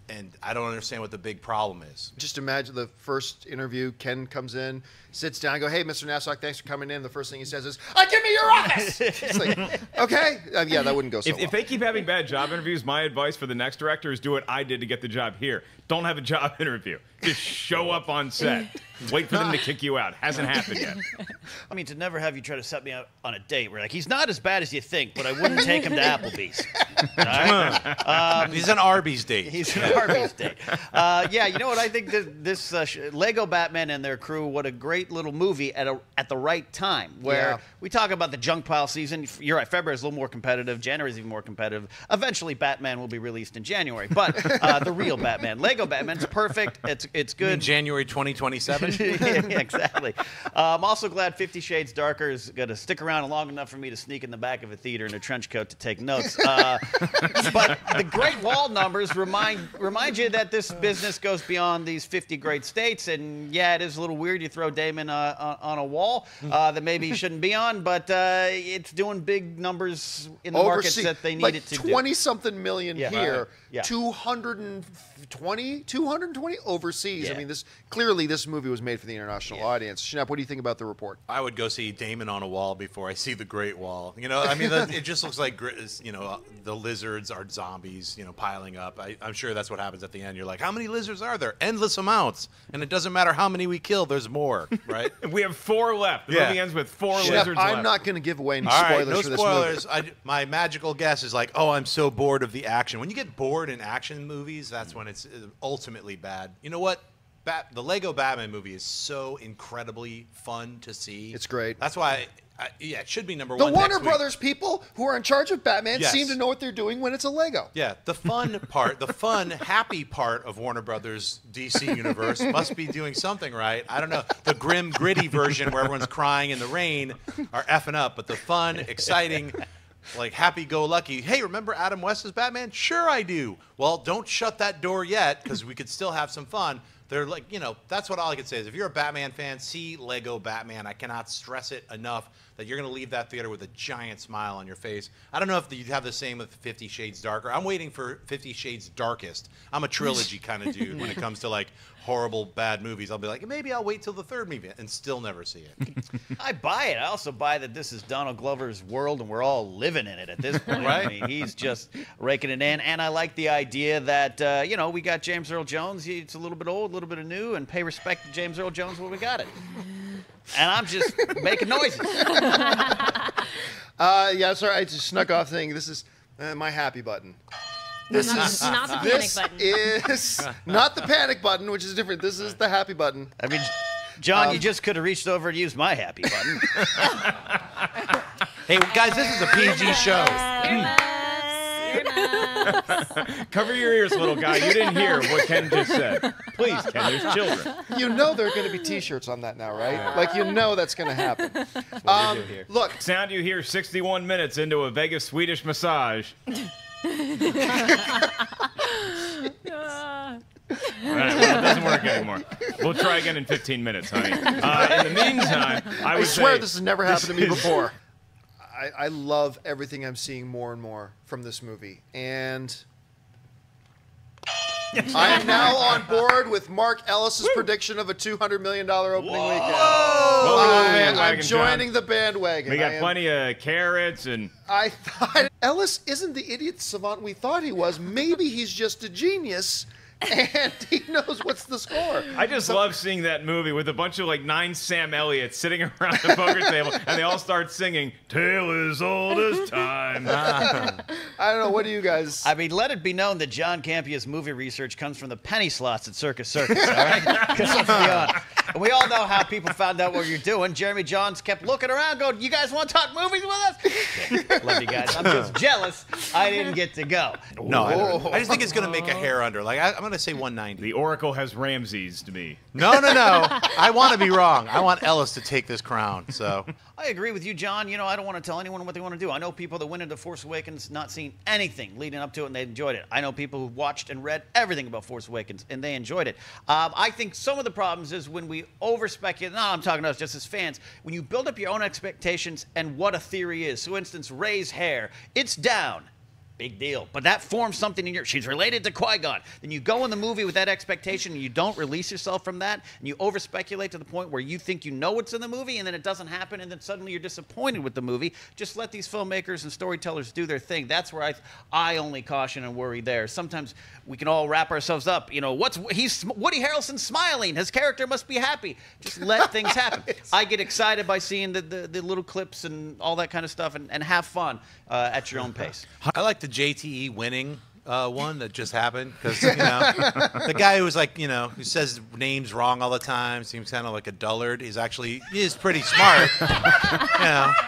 and I don't understand what the big problem is. Just imagine the first interview. Ken comes in, sits down, I go, "Hey, Mr. Napzok, thanks for coming in." The first thing he says is, "Uh, "Give me your office." it's like, okay, uh, yeah, that wouldn't go so If, well. if they keep having bad job interviews, my advice for the next director is do what I did to get the job here. Don't have a job interview. Just show up on set. Wait for them to kick you out. Hasn't happened yet. I mean, to never have you try to set me up on a date. We're like, he's not as bad as you think, but I wouldn't take him to Applebee's. All right? Um, He's an Arby's date. He's an Arby's date. Uh, yeah, you know what? I think this, this uh, sh- Lego Batman and their crew, what a great little movie at a, at the right time. Where Yeah. we talk about the junk pile season. You're right. February is a little more competitive. January is even more competitive. Eventually, Batman will be released in January. But uh, the real Batman, Lego Batman's perfect. It's it's You mean good. January 2027. yeah, exactly. Uh, I'm also glad Fifty Shades Darker is going to stick around long enough for me to sneak in the back of a theater in a trench coat to take notes. Uh, but the Great Wall numbers remind remind you that this business goes beyond these 50 great states. And yeah, it is a little weird. You throw Damon uh, on- on a wall uh, that maybe he shouldn't be on, but uh, it's doing big numbers in the markets that they need like it to 20 do. something million Yeah. here, Right. Yeah. 220, 220 overseas. I mean, this clearly this movie was made for the international audience. Schnepp, what do you think about the report? I would go see Damon on a wall before I see the Great Wall. You know, I mean, the, it just looks like you know uh, the lizards are zombies, you know, piling up. I, I'm sure that's what happens at the end. You're like, how many lizards are there? Endless amounts, and it doesn't matter how many we kill. There's more, right? we have four left. The Yeah. movie ends with four Schnepp, lizards I'm left. not going to give away any All right, spoilers no for this spoilers. movie. I, my magical guess is like, oh, I'm so bored of the action. When you get bored in action movies, that's when it's uh, ultimately bad. You know what? Bat, the Lego Batman movie is so incredibly fun to see. It's great. That's why, I, yeah, it should be number one. The one. Warner next week. Brothers people who are in charge of Batman Yes. seem to know what they're doing when it's a Lego. Yeah, the fun part, the fun, happy part of Warner Brothers DC universe must be doing something right. I don't know. The grim, gritty version where everyone's crying in the rain are effing up, but the fun, exciting, like happy-go-lucky. Hey, remember Adam West's Batman? Sure, I do. Well, don't shut that door yet because we could still have some fun. They're like, you know, that's what all I can say is if you're a Batman fan, see Lego Batman. I cannot stress it enough that you're going to leave that theater with a giant smile on your face. I don't know if you'd have the same with Fifty Shades Darker. I'm waiting for Fifty Shades Darkest. I'm a trilogy kind of dude when it comes to like horrible bad movies. I'll be like, maybe I'll wait till the third movie and still never see it. I buy it. I also buy that this is Donald Glover's world and we're all living in it at this point. Right. I mean, he's just raking it in. And I like the idea that, uh, you know, we got James Earl Jones. He- It's a little bit old, a little bit of new, and pay respect to James Earl Jones when we got it. And I'm just making noises. Uh, yeah, sorry, I just snuck off thing. This is uh, my happy button. This Not- is not the panic this button. is not the panic button, which is different. This is the happy button. I mean, John, Um, you just could have reached over and used my happy button. hey, guys, this is a PG show. Cover your ears, little guy. You didn't hear what Ken just said. Please, Ken, there's children. You know there are going to be T-shirts on that now, right? Like you know that's going to happen. Um, look, Sound you hear 61 minutes into a Vegas Swedish massage. All right, well, it doesn't work anymore. We'll try again in 15 minutes, honey. Uh, in the meantime, I I, would swear say this has never happened to me before. I, I love everything I'm seeing more and more from this movie, and I am now on board with Mark Ellis's prediction of a 200 million dollar opening weekend. Welcome to the I, am bandwagon, John. joining the bandwagon. We got am- plenty of carrots and I thought Ellis isn't the idiot savant we thought he was. Maybe he's just a genius, and he knows what's the score. I just love seeing that movie with a bunch of like nine Sam Elliots sitting around the poker table and they all start singing "Tale as old as time." I don't know. What do you guys? I mean, let it be known that John Campea's movie research comes from the penny slots at Circus Circus, all right? Because let's be honest. We all know how people found out what you're doing. Jeremy Jahns kept looking around, going, "You guys want to talk movies with us?" Love you guys. I'm just jealous I didn't get to go. No, I. I just think it's going to make a hair under. Like I, I'm going to say 190. The Oracle has Ramses to me. No, no, no. I want to be wrong. I want Ellis to take this crown. So I agree with you, John. You know, I don't want to tell anyone what they want to do. I know people that went into Force Awakens not seeing anything leading up to it and they enjoyed it. I know people who watched and read everything about Force Awakens and they enjoyed it. Um, I think some of the problems is when we over speculate. No, I'm talking to us just as fans. When you build up your own expectations and what a theory is. So, for instance, Rey's hair, it's down. Big deal. But that forms something in your. She's related to Qui Gon. Then you go in the movie with that expectation and you don't release yourself from that and you over speculate to the point where you think you know what's in the movie and then it doesn't happen and then suddenly you're disappointed with the movie. Just let these filmmakers and storytellers do their thing. That's where I, I only caution and worry there. Sometimes we can all wrap ourselves up. You know, what's he's Woody Harrelson smiling. His character must be happy. Just let things happen. I get excited by seeing the, the, the little clips and all that kind of stuff and, and have fun uh, at your own pace. I like the JTE winning uh, one that just happened because you know the guy who was like you know who says names wrong all the time seems kind of like a dullard. He's actually he is pretty smart. you know.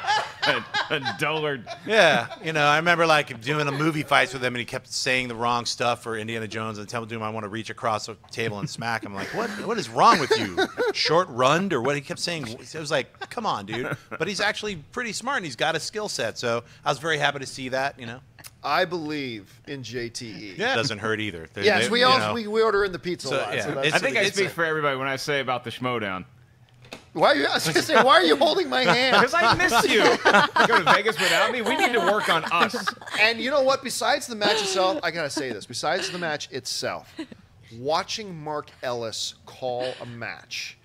A, a dullard. Yeah, you know, I remember like doing a movie fights with him, and he kept saying the wrong stuff for Indiana Jones, and telling him I want to reach across the table and smack him. Like, what? What is wrong with you? Short runned or what? He kept saying. It was like, come on, dude. But he's actually pretty smart, and he's got a skill set. So I was very happy to see that. You know. I believe in JTE. Yeah. Doesn't hurt either. They- yes, they- we all we, we order in the pizza So, a lot. yeah. so that's- I think I speak for everybody when I say about the Schmoedown. Why are you? I was gonna say, why are you holding my hand? Because I miss you. Go to Vegas without me. We need to work on us. And you know what? Besides the match itself, I gotta say this. Besides the match itself, watching Mark Ellis call a match.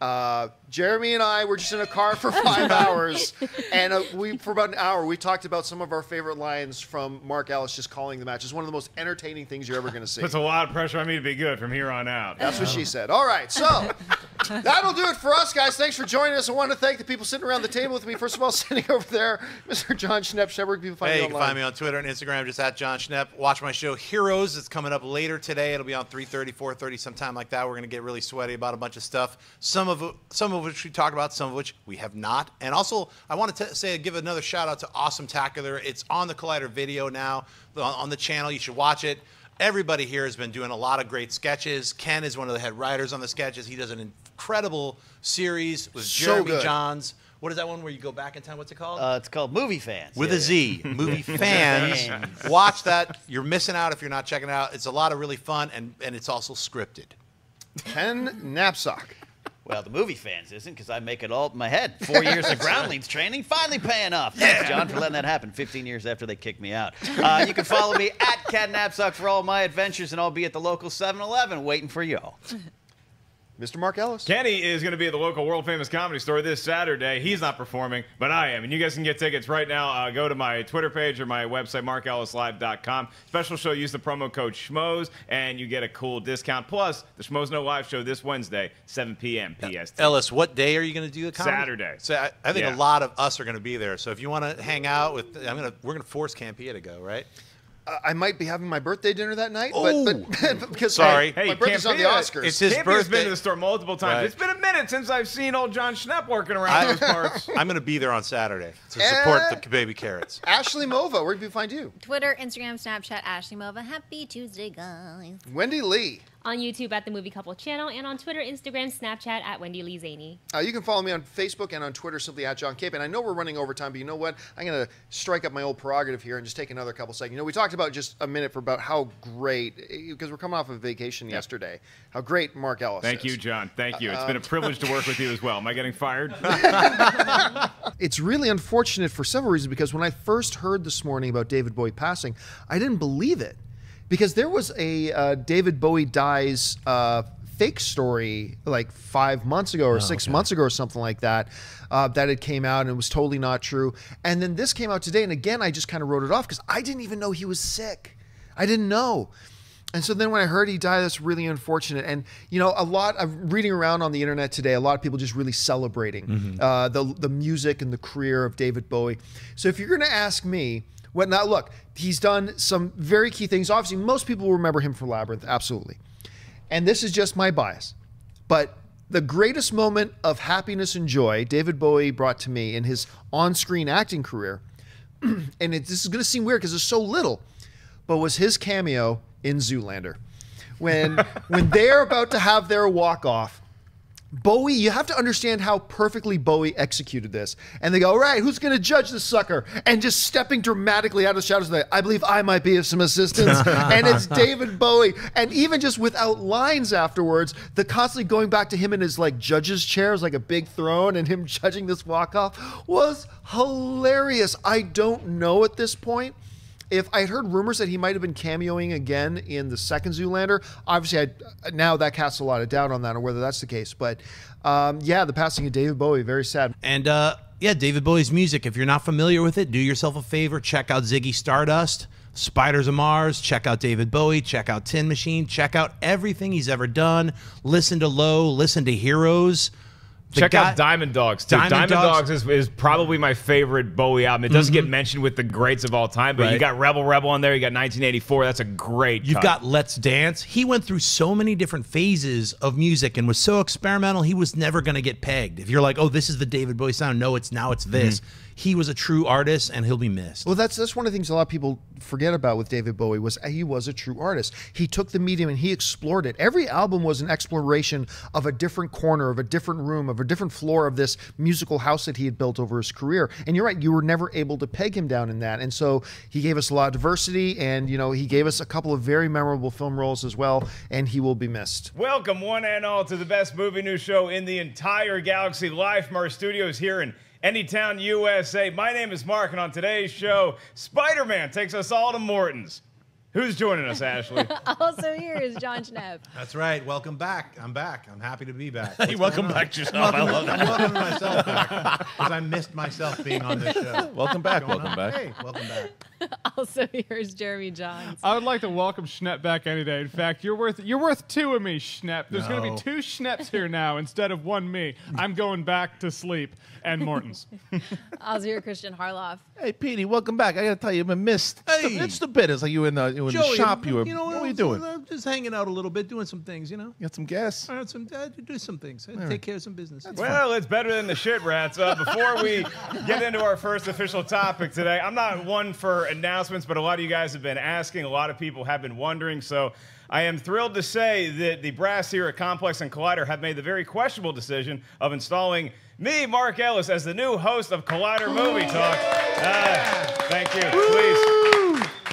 Uh, Jeremy and I were just in a car for five hours, and uh, we for about an hour we talked about some of our favorite lines from Mark Ellis just calling the match. It's one of the most entertaining things you're ever going to see. Puts a lot of pressure on me to be good from here on out. That's what she said. All right, so that'll do it for us, guys. Thanks for joining us. I want to thank the people sitting around the table with me. First of all, sitting over there, Mr. John Schnepp. Shepard, people find Hey, you you can find me on Twitter and Instagram, just at John Schnepp. Watch my show Heroes. It's coming up later today. It'll be on 3:30, 4:30, sometime like that. We're gonna get really sweaty about a bunch of stuff. Some of some of which we talked about, some of which we have not. And also, I want to say, give another shout out to Awesome Tacular. It's on the Collider video now on, on the channel. You should watch it. Everybody here has been doing a lot of great sketches. Ken is one of the head writers on the sketches. He does an incredible series with So Jeremy good. Johns. What is that one where you go back in time? What's it called? Uh, it's called Movie Fans. with Yeah, a Z, yeah. movie fans. Fans. Watch that. You're missing out if you're not checking it out. It's a lot of really fun, and and it's also scripted. Ken Napzok. Well, the movie fans isn't because I make it all up in my head. Four years of groundlings training finally paying off. Thanks, John, for letting that happen 15 years after they kicked me out. Uh, you can follow me at Cat Napzok for all my adventures, and I'll be at the local 7 Eleven waiting for you. Mr. Mark Ellis. Kenny is going to be at the local world famous comedy store this Saturday. He's not performing, but I am. And you guys can get tickets right now. Uh, go to my Twitter page or my website, markellislive.com. Special show, use the promo code SCHMOES, and you get a cool discount. Plus, the Schmoes Know Live show this Wednesday, 7 p.m. PST. Ellis, what day are you going to do the comedy? Saturday. So I, I think Yeah. a lot of us are going to be there. So if you want to hang out with, I'm gonna we're going to force Campea to go, right? Uh, I might be having my birthday dinner that night, but, but because Sorry. hey, my birthday's on the Campea- Oscars. It's his Campea's birthday. been to the store multiple times. Right. It's been a minute since I've seen old John Schnepp working around I, those parts. I'm going to be there on Saturday to support Eh. the baby carrots. Ashley Mova, where can we find you? Twitter, Instagram, Snapchat, Ashley Mova. Happy Tuesday, guys. Wendy Lee. On YouTube at the Movie Couple channel and on Twitter, Instagram, Snapchat at Wendy Lee Szany. Uh, you can follow me on Facebook and on Twitter simply at John Campea. And I know we're running over time, but you know what? I'm going to strike up my old prerogative here and just take another couple seconds. You know, we talked about just a minute for about how great, because we're coming off of vacation yesterday, how great Mark Ellis Thank is. you, John. Thank you. It's Uh, been a privilege to work with you as well. Am I getting fired? It's really unfortunate for several reasons because when I first heard this morning about David Bowie passing, I didn't believe it because there was a uh, David Bowie dies uh, fake story like five months ago or six months ago or something like that uh, that it came out and it was totally not true. And then this came out today, and again I just kind of wrote it off because I didn't even know he was sick. I didn't know. And so then when I heard he died, that's really unfortunate. And you know, a lot of reading around on the internet today, a lot of people just really celebrating Mhm. uh, the the music and the career of David Bowie. So if you're going to ask me, what now? Look, he's done some very key things. Obviously, most people will remember him for Labyrinth, absolutely. And this is just my bias, but the greatest moment of happiness and joy David Bowie brought to me in his on-screen acting career, and it, this is going to seem weird because there's so little, but was his cameo in Zoolander. When when they're about to have their walk off, Bowie, you have to understand how perfectly Bowie executed this. And they go, all right, who's going to judge this sucker? And just stepping dramatically out of the shadows, like, I believe I might be of some assistance. and it's David Bowie. And even just without lines afterwards, the constantly going back to him in his like judge's chair, was like a big throne, and him judging this walk off was hilarious. I don't know at this point if I had heard rumors that he might have been cameoing again in the second Zoolander, obviously I now that casts a lot of doubt on that or whether that's the case. But um, yeah, the passing of David Bowie, very sad. And uh, yeah, David Bowie's music. If you're not familiar with it, do yourself a favor. Check out Ziggy Stardust, Spiders of Mars. Check out David Bowie. Check out Tin Machine. Check out everything he's ever done. Listen to Low. Listen to Heroes. The Check guy- out Diamond Dogs. Too. Diamond Diamond, Dogs- Dogs, is, is probably my favorite Bowie album. It doesn't Mhm. get mentioned with the greats of all time, but you got Rebel Rebel on there. You got 1984. That's a great. You've cut. got Let's Dance. He went through so many different phases of music and was so experimental. He was never going to get pegged. If you're like, oh, this is the David Bowie sound, no, it's now it's this. He was a true artist, and he'll be missed. Well, that's that's one of the things a lot of people forget about with David Bowie was he was a true artist. He took the medium and he explored it. Every album was an exploration of a different corner, of a different room, of of a different floor of this musical house that he had built over his career. And you're right, you were never able to peg him down in that. And so he gave us a lot of diversity, and you know he gave us a couple of very memorable film roles as well. And he will be missed. Welcome, one and all, to the best movie news show in the entire galaxy, live from our studios here in Anytown, USA. My name is Mark, and on today's show, Spider Man takes us all to Morton's. Who's joining us, Ashley? also here is John Schnepp. That's right. Welcome back. I'm back. I'm happy to be back. Hey, What's welcome back to yourself. I love that. I'm myself back because I missed myself being on this show. Welcome back, welcome on? back. Hey, welcome back. Also here is Jeremy Jahns. I would like to welcome Schnepp back any day. In fact, you're worth you're worth two of me, Schnepp. There's going to be two Schnepps here now instead of one me. I'm going back to sleep and Morton's. Also here Kristian Harloff. Hey, Petey, welcome back. I got to tell you, I've been missed. Hey. It's the bit. It's like you in the, you in the shop. You were, you know what were you doing? I'm just hanging out a little bit, doing some things. You know, got some gas. I had some, I had to do some things. I had to take right. care of some business. Well, it's better than the shit rats. Uh, before we get into our first official topic today, I'm not one for announcements, but a lot of you guys have been asking. A lot of people have been wondering. So I am thrilled to say that the brass here at Complex and Collider have made the very questionable decision of installing me, Mark Ellis, as the new host of Collider Movie Talk. Uh, thank you. Please.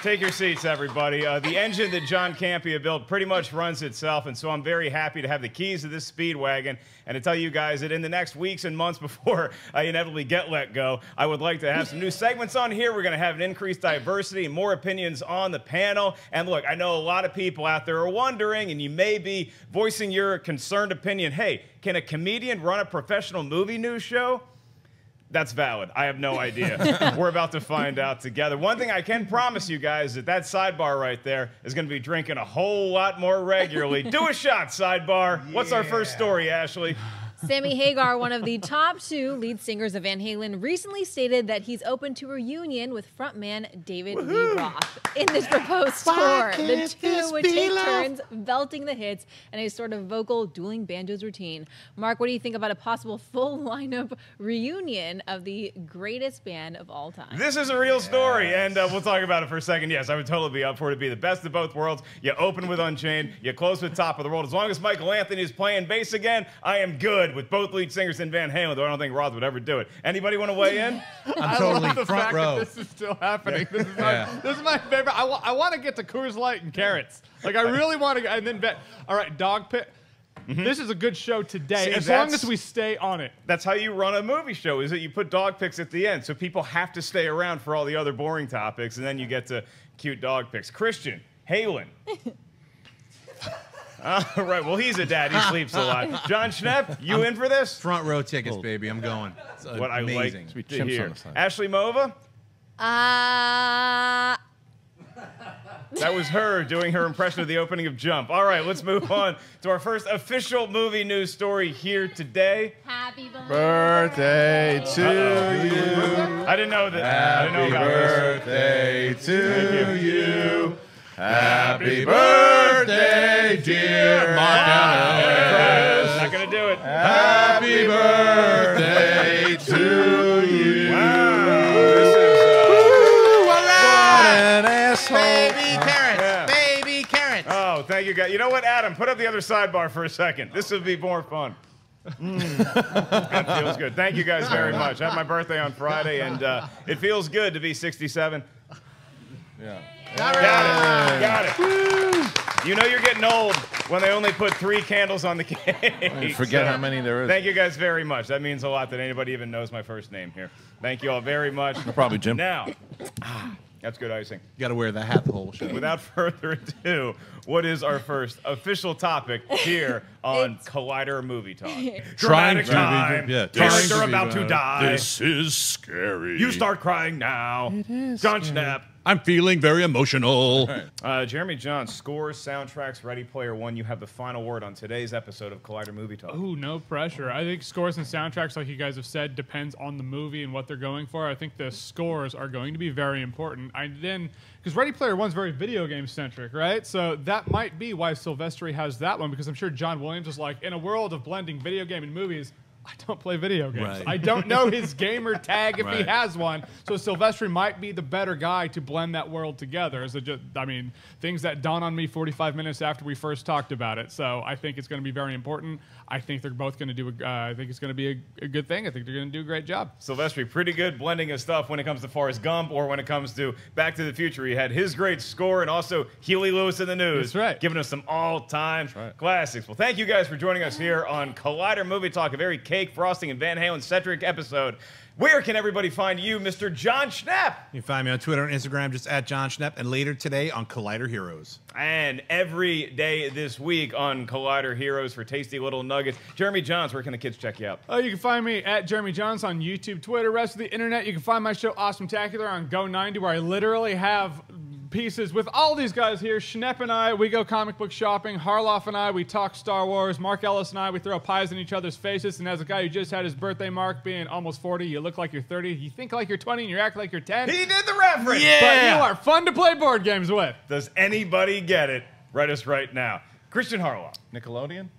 Take your seats, everybody. Uh, the engine that John Campea built pretty much runs itself, and so I'm very happy to have the keys to this Speedwagon and to tell you guys that in the next weeks and months before I inevitably get let go, I would like to have some new segments on here. We're going to have an increased diversity more opinions on the panel. And look, I know a lot of people out there are wondering, and you may be voicing your concerned opinion hey, can a comedian run a professional movie news show? That's valid. I have no idea. We're about to find out together. One thing I can promise you guys is that that sidebar right there is going to be drinking a whole lot more regularly. Do a shot, sidebar. What's our first story, Ashley? Sammy Hagar, one of the top two lead singers of Van Halen, recently stated that he's open to a reunion with frontman David Lee Roth in this proposed tour. The two would take love? turns belting the hits and a sort of vocal dueling banjos routine. Mark, what do you think about a possible full lineup reunion of the greatest band of all time? This is a real story, and uh, we'll talk about it for a second. Yes, I would totally be up for it to be the best of both worlds. You open with Unchained, you close with Top of the World. As long as Michael Anthony is playing bass again, I am good with both lead singers in Van Halen, though I don't think Roth would ever do it. Anybody want to weigh in? I love the fact That this is still happening. This is my, Yeah. this is my favorite. I, wa- I want to get to Coors Light and carrots. Like I really want to. And then bet. All right, dog pit. Mm-hmm. This is a good show today, See, as long that's- as we stay on it. That's how you run a movie show, is that you put dog picks at the end. So people have to stay around for all the other boring topics, and then you get to cute dog picks. Kristian, Halen. All right, well, he's a dad. He sleeps a lot. John Schnepp, you in for this? Front row tickets, baby. I'm going. It's What I amazing. like to hear. Ashley Mova, Uh, that was her doing her impression of the opening of Jump. All right, let's move on to our first official movie news story here today. Happy Birthday to you. I didn't know that. I didn't know about this. birthday to you. Happy birthday, dear Mark Ellis. Not gonna do it. Happy birthday to you. An asshole. Baby carrots. Baby carrots. Oh, thank you, guys. You know what, Adam? Put up the other sidebar for a second. This would be more fun. that feels good. Thank you guys very much. I had my birthday on Friday, and uh, it feels good to be 67. Yeah. Got it. Got it. You know you're getting old when they only put three candles on the cake. Forget how many there is. Thank you guys very much. That means a lot that anybody even knows my first name here. Thank you all very much. No problem, Jim. Now, ah, that's good icing. You got to wear the hat the whole show. Without further ado, what is our first official topic here on Collider Movie Talk? Dramatic Trying to be- time. yeah, trying Character to be about to die. This is scary. You start crying now. It is. John Schnepp. I'm feeling very emotional. Uh, Jeremy John, scores, soundtracks, Ready Player One. You have the final word on today's episode of Collider Movie Talk. Ooh, no pressure. I think scores and soundtracks, like you guys have said, depends on the movie and what they're going for. I think the scores are going to be very important. I then because Ready Player One's very video game centric, right? So that might be why Silvestri has that one because I'm sure John Williams is like, in a world of blending video game and movies, I don't play video games. Right. I don't know his gamer tag if he has one. So Silvestri might be the better guy to blend that world together. Is it just, I mean, things that dawn on me 45 minutes after we first talked about it. So I think it's going to be very important. I think they're both going to do. A, uh, I think it's going to be a, a good thing. I think they're going to do a great job. Silvestri, pretty good blending of stuff when it comes to Forrest Gump or when it comes to Back to the Future. He had his great score and also Huey Lewis in the News. That's right. Giving us some all-time classics. Well, thank you guys for joining us here on Collider Movie Talk, a very cake, frosting, and Van Halen-centric episode. Where can everybody find you, Mr. John Schnepp? You can find me on Twitter and Instagram just at John Schnepp, and later today on Collider Heroes. And every day this week on Collider Heroes for Tasty Little Nuggets. Jeremy Jahns, where can the kids check you out? Oh, you can find me at Jeremy Jahns on YouTube, Twitter, rest of the internet. You can find my show Awesome Tacular on Go90, where I literally have pieces with all these guys here. Schnepp and I, we go comic book shopping. Harloff and I, we talk Star Wars. Mark Ellis and I, we throw pies in each other's faces. And as a guy who just had his birthday mark being almost 40, you look like you're 30, you think like you're 20, and you act like you're 10. He did the reference! Yeah! But you are fun to play board games with. Does anybody get it? Write us right now. Kristian Harloff. Nickelodeon?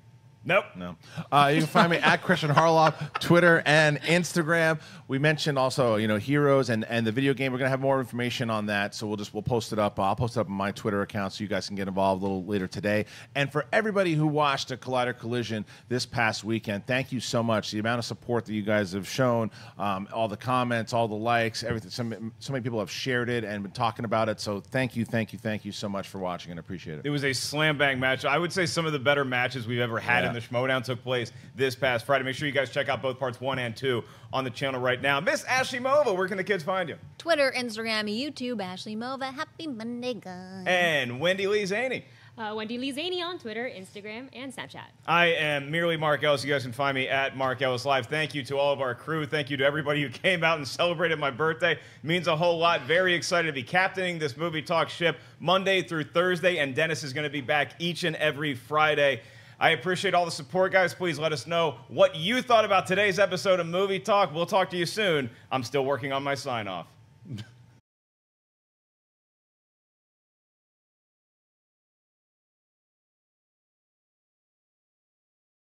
Nope. No. Uh, you can find me at Kristian Harloff, Twitter and Instagram. We mentioned also, you know, Heroes and, and the video game. We're gonna have more information on that, so we'll just we'll post it up. I'll post it up on my Twitter account so you guys can get involved a little later today. And for everybody who watched a Collider Collision this past weekend, thank you so much. The amount of support that you guys have shown, um, all the comments, all the likes, everything. So, so many people have shared it and been talking about it. So thank you, thank you, thank you so much for watching and appreciate it. It was a slam bang match. I would say some of the better matches we've ever had Yeah. In the Schmoedown took place this past Friday. Make sure you guys check out both parts one and two on the channel right now. Miss Ashley Mova, where can the kids find you? Twitter, Instagram, YouTube, Ashley Mova. Happy Monday, guys. And Wendy Lee Szany. Uh, Wendy Lee Szany on Twitter, Instagram, and Snapchat. I am merely Mark Ellis. You guys can find me at Mark Ellis Live. Thank you to all of our crew. Thank you to everybody who came out and celebrated my birthday. means a whole lot. Very excited to be captaining this movie talk ship Monday through Thursday, and Dennis is going to be back each and every Friday. I appreciate all the support, guys. Please let us know what you thought about today's episode of Movie Talk. We'll talk to you soon. I'm still working on my sign off.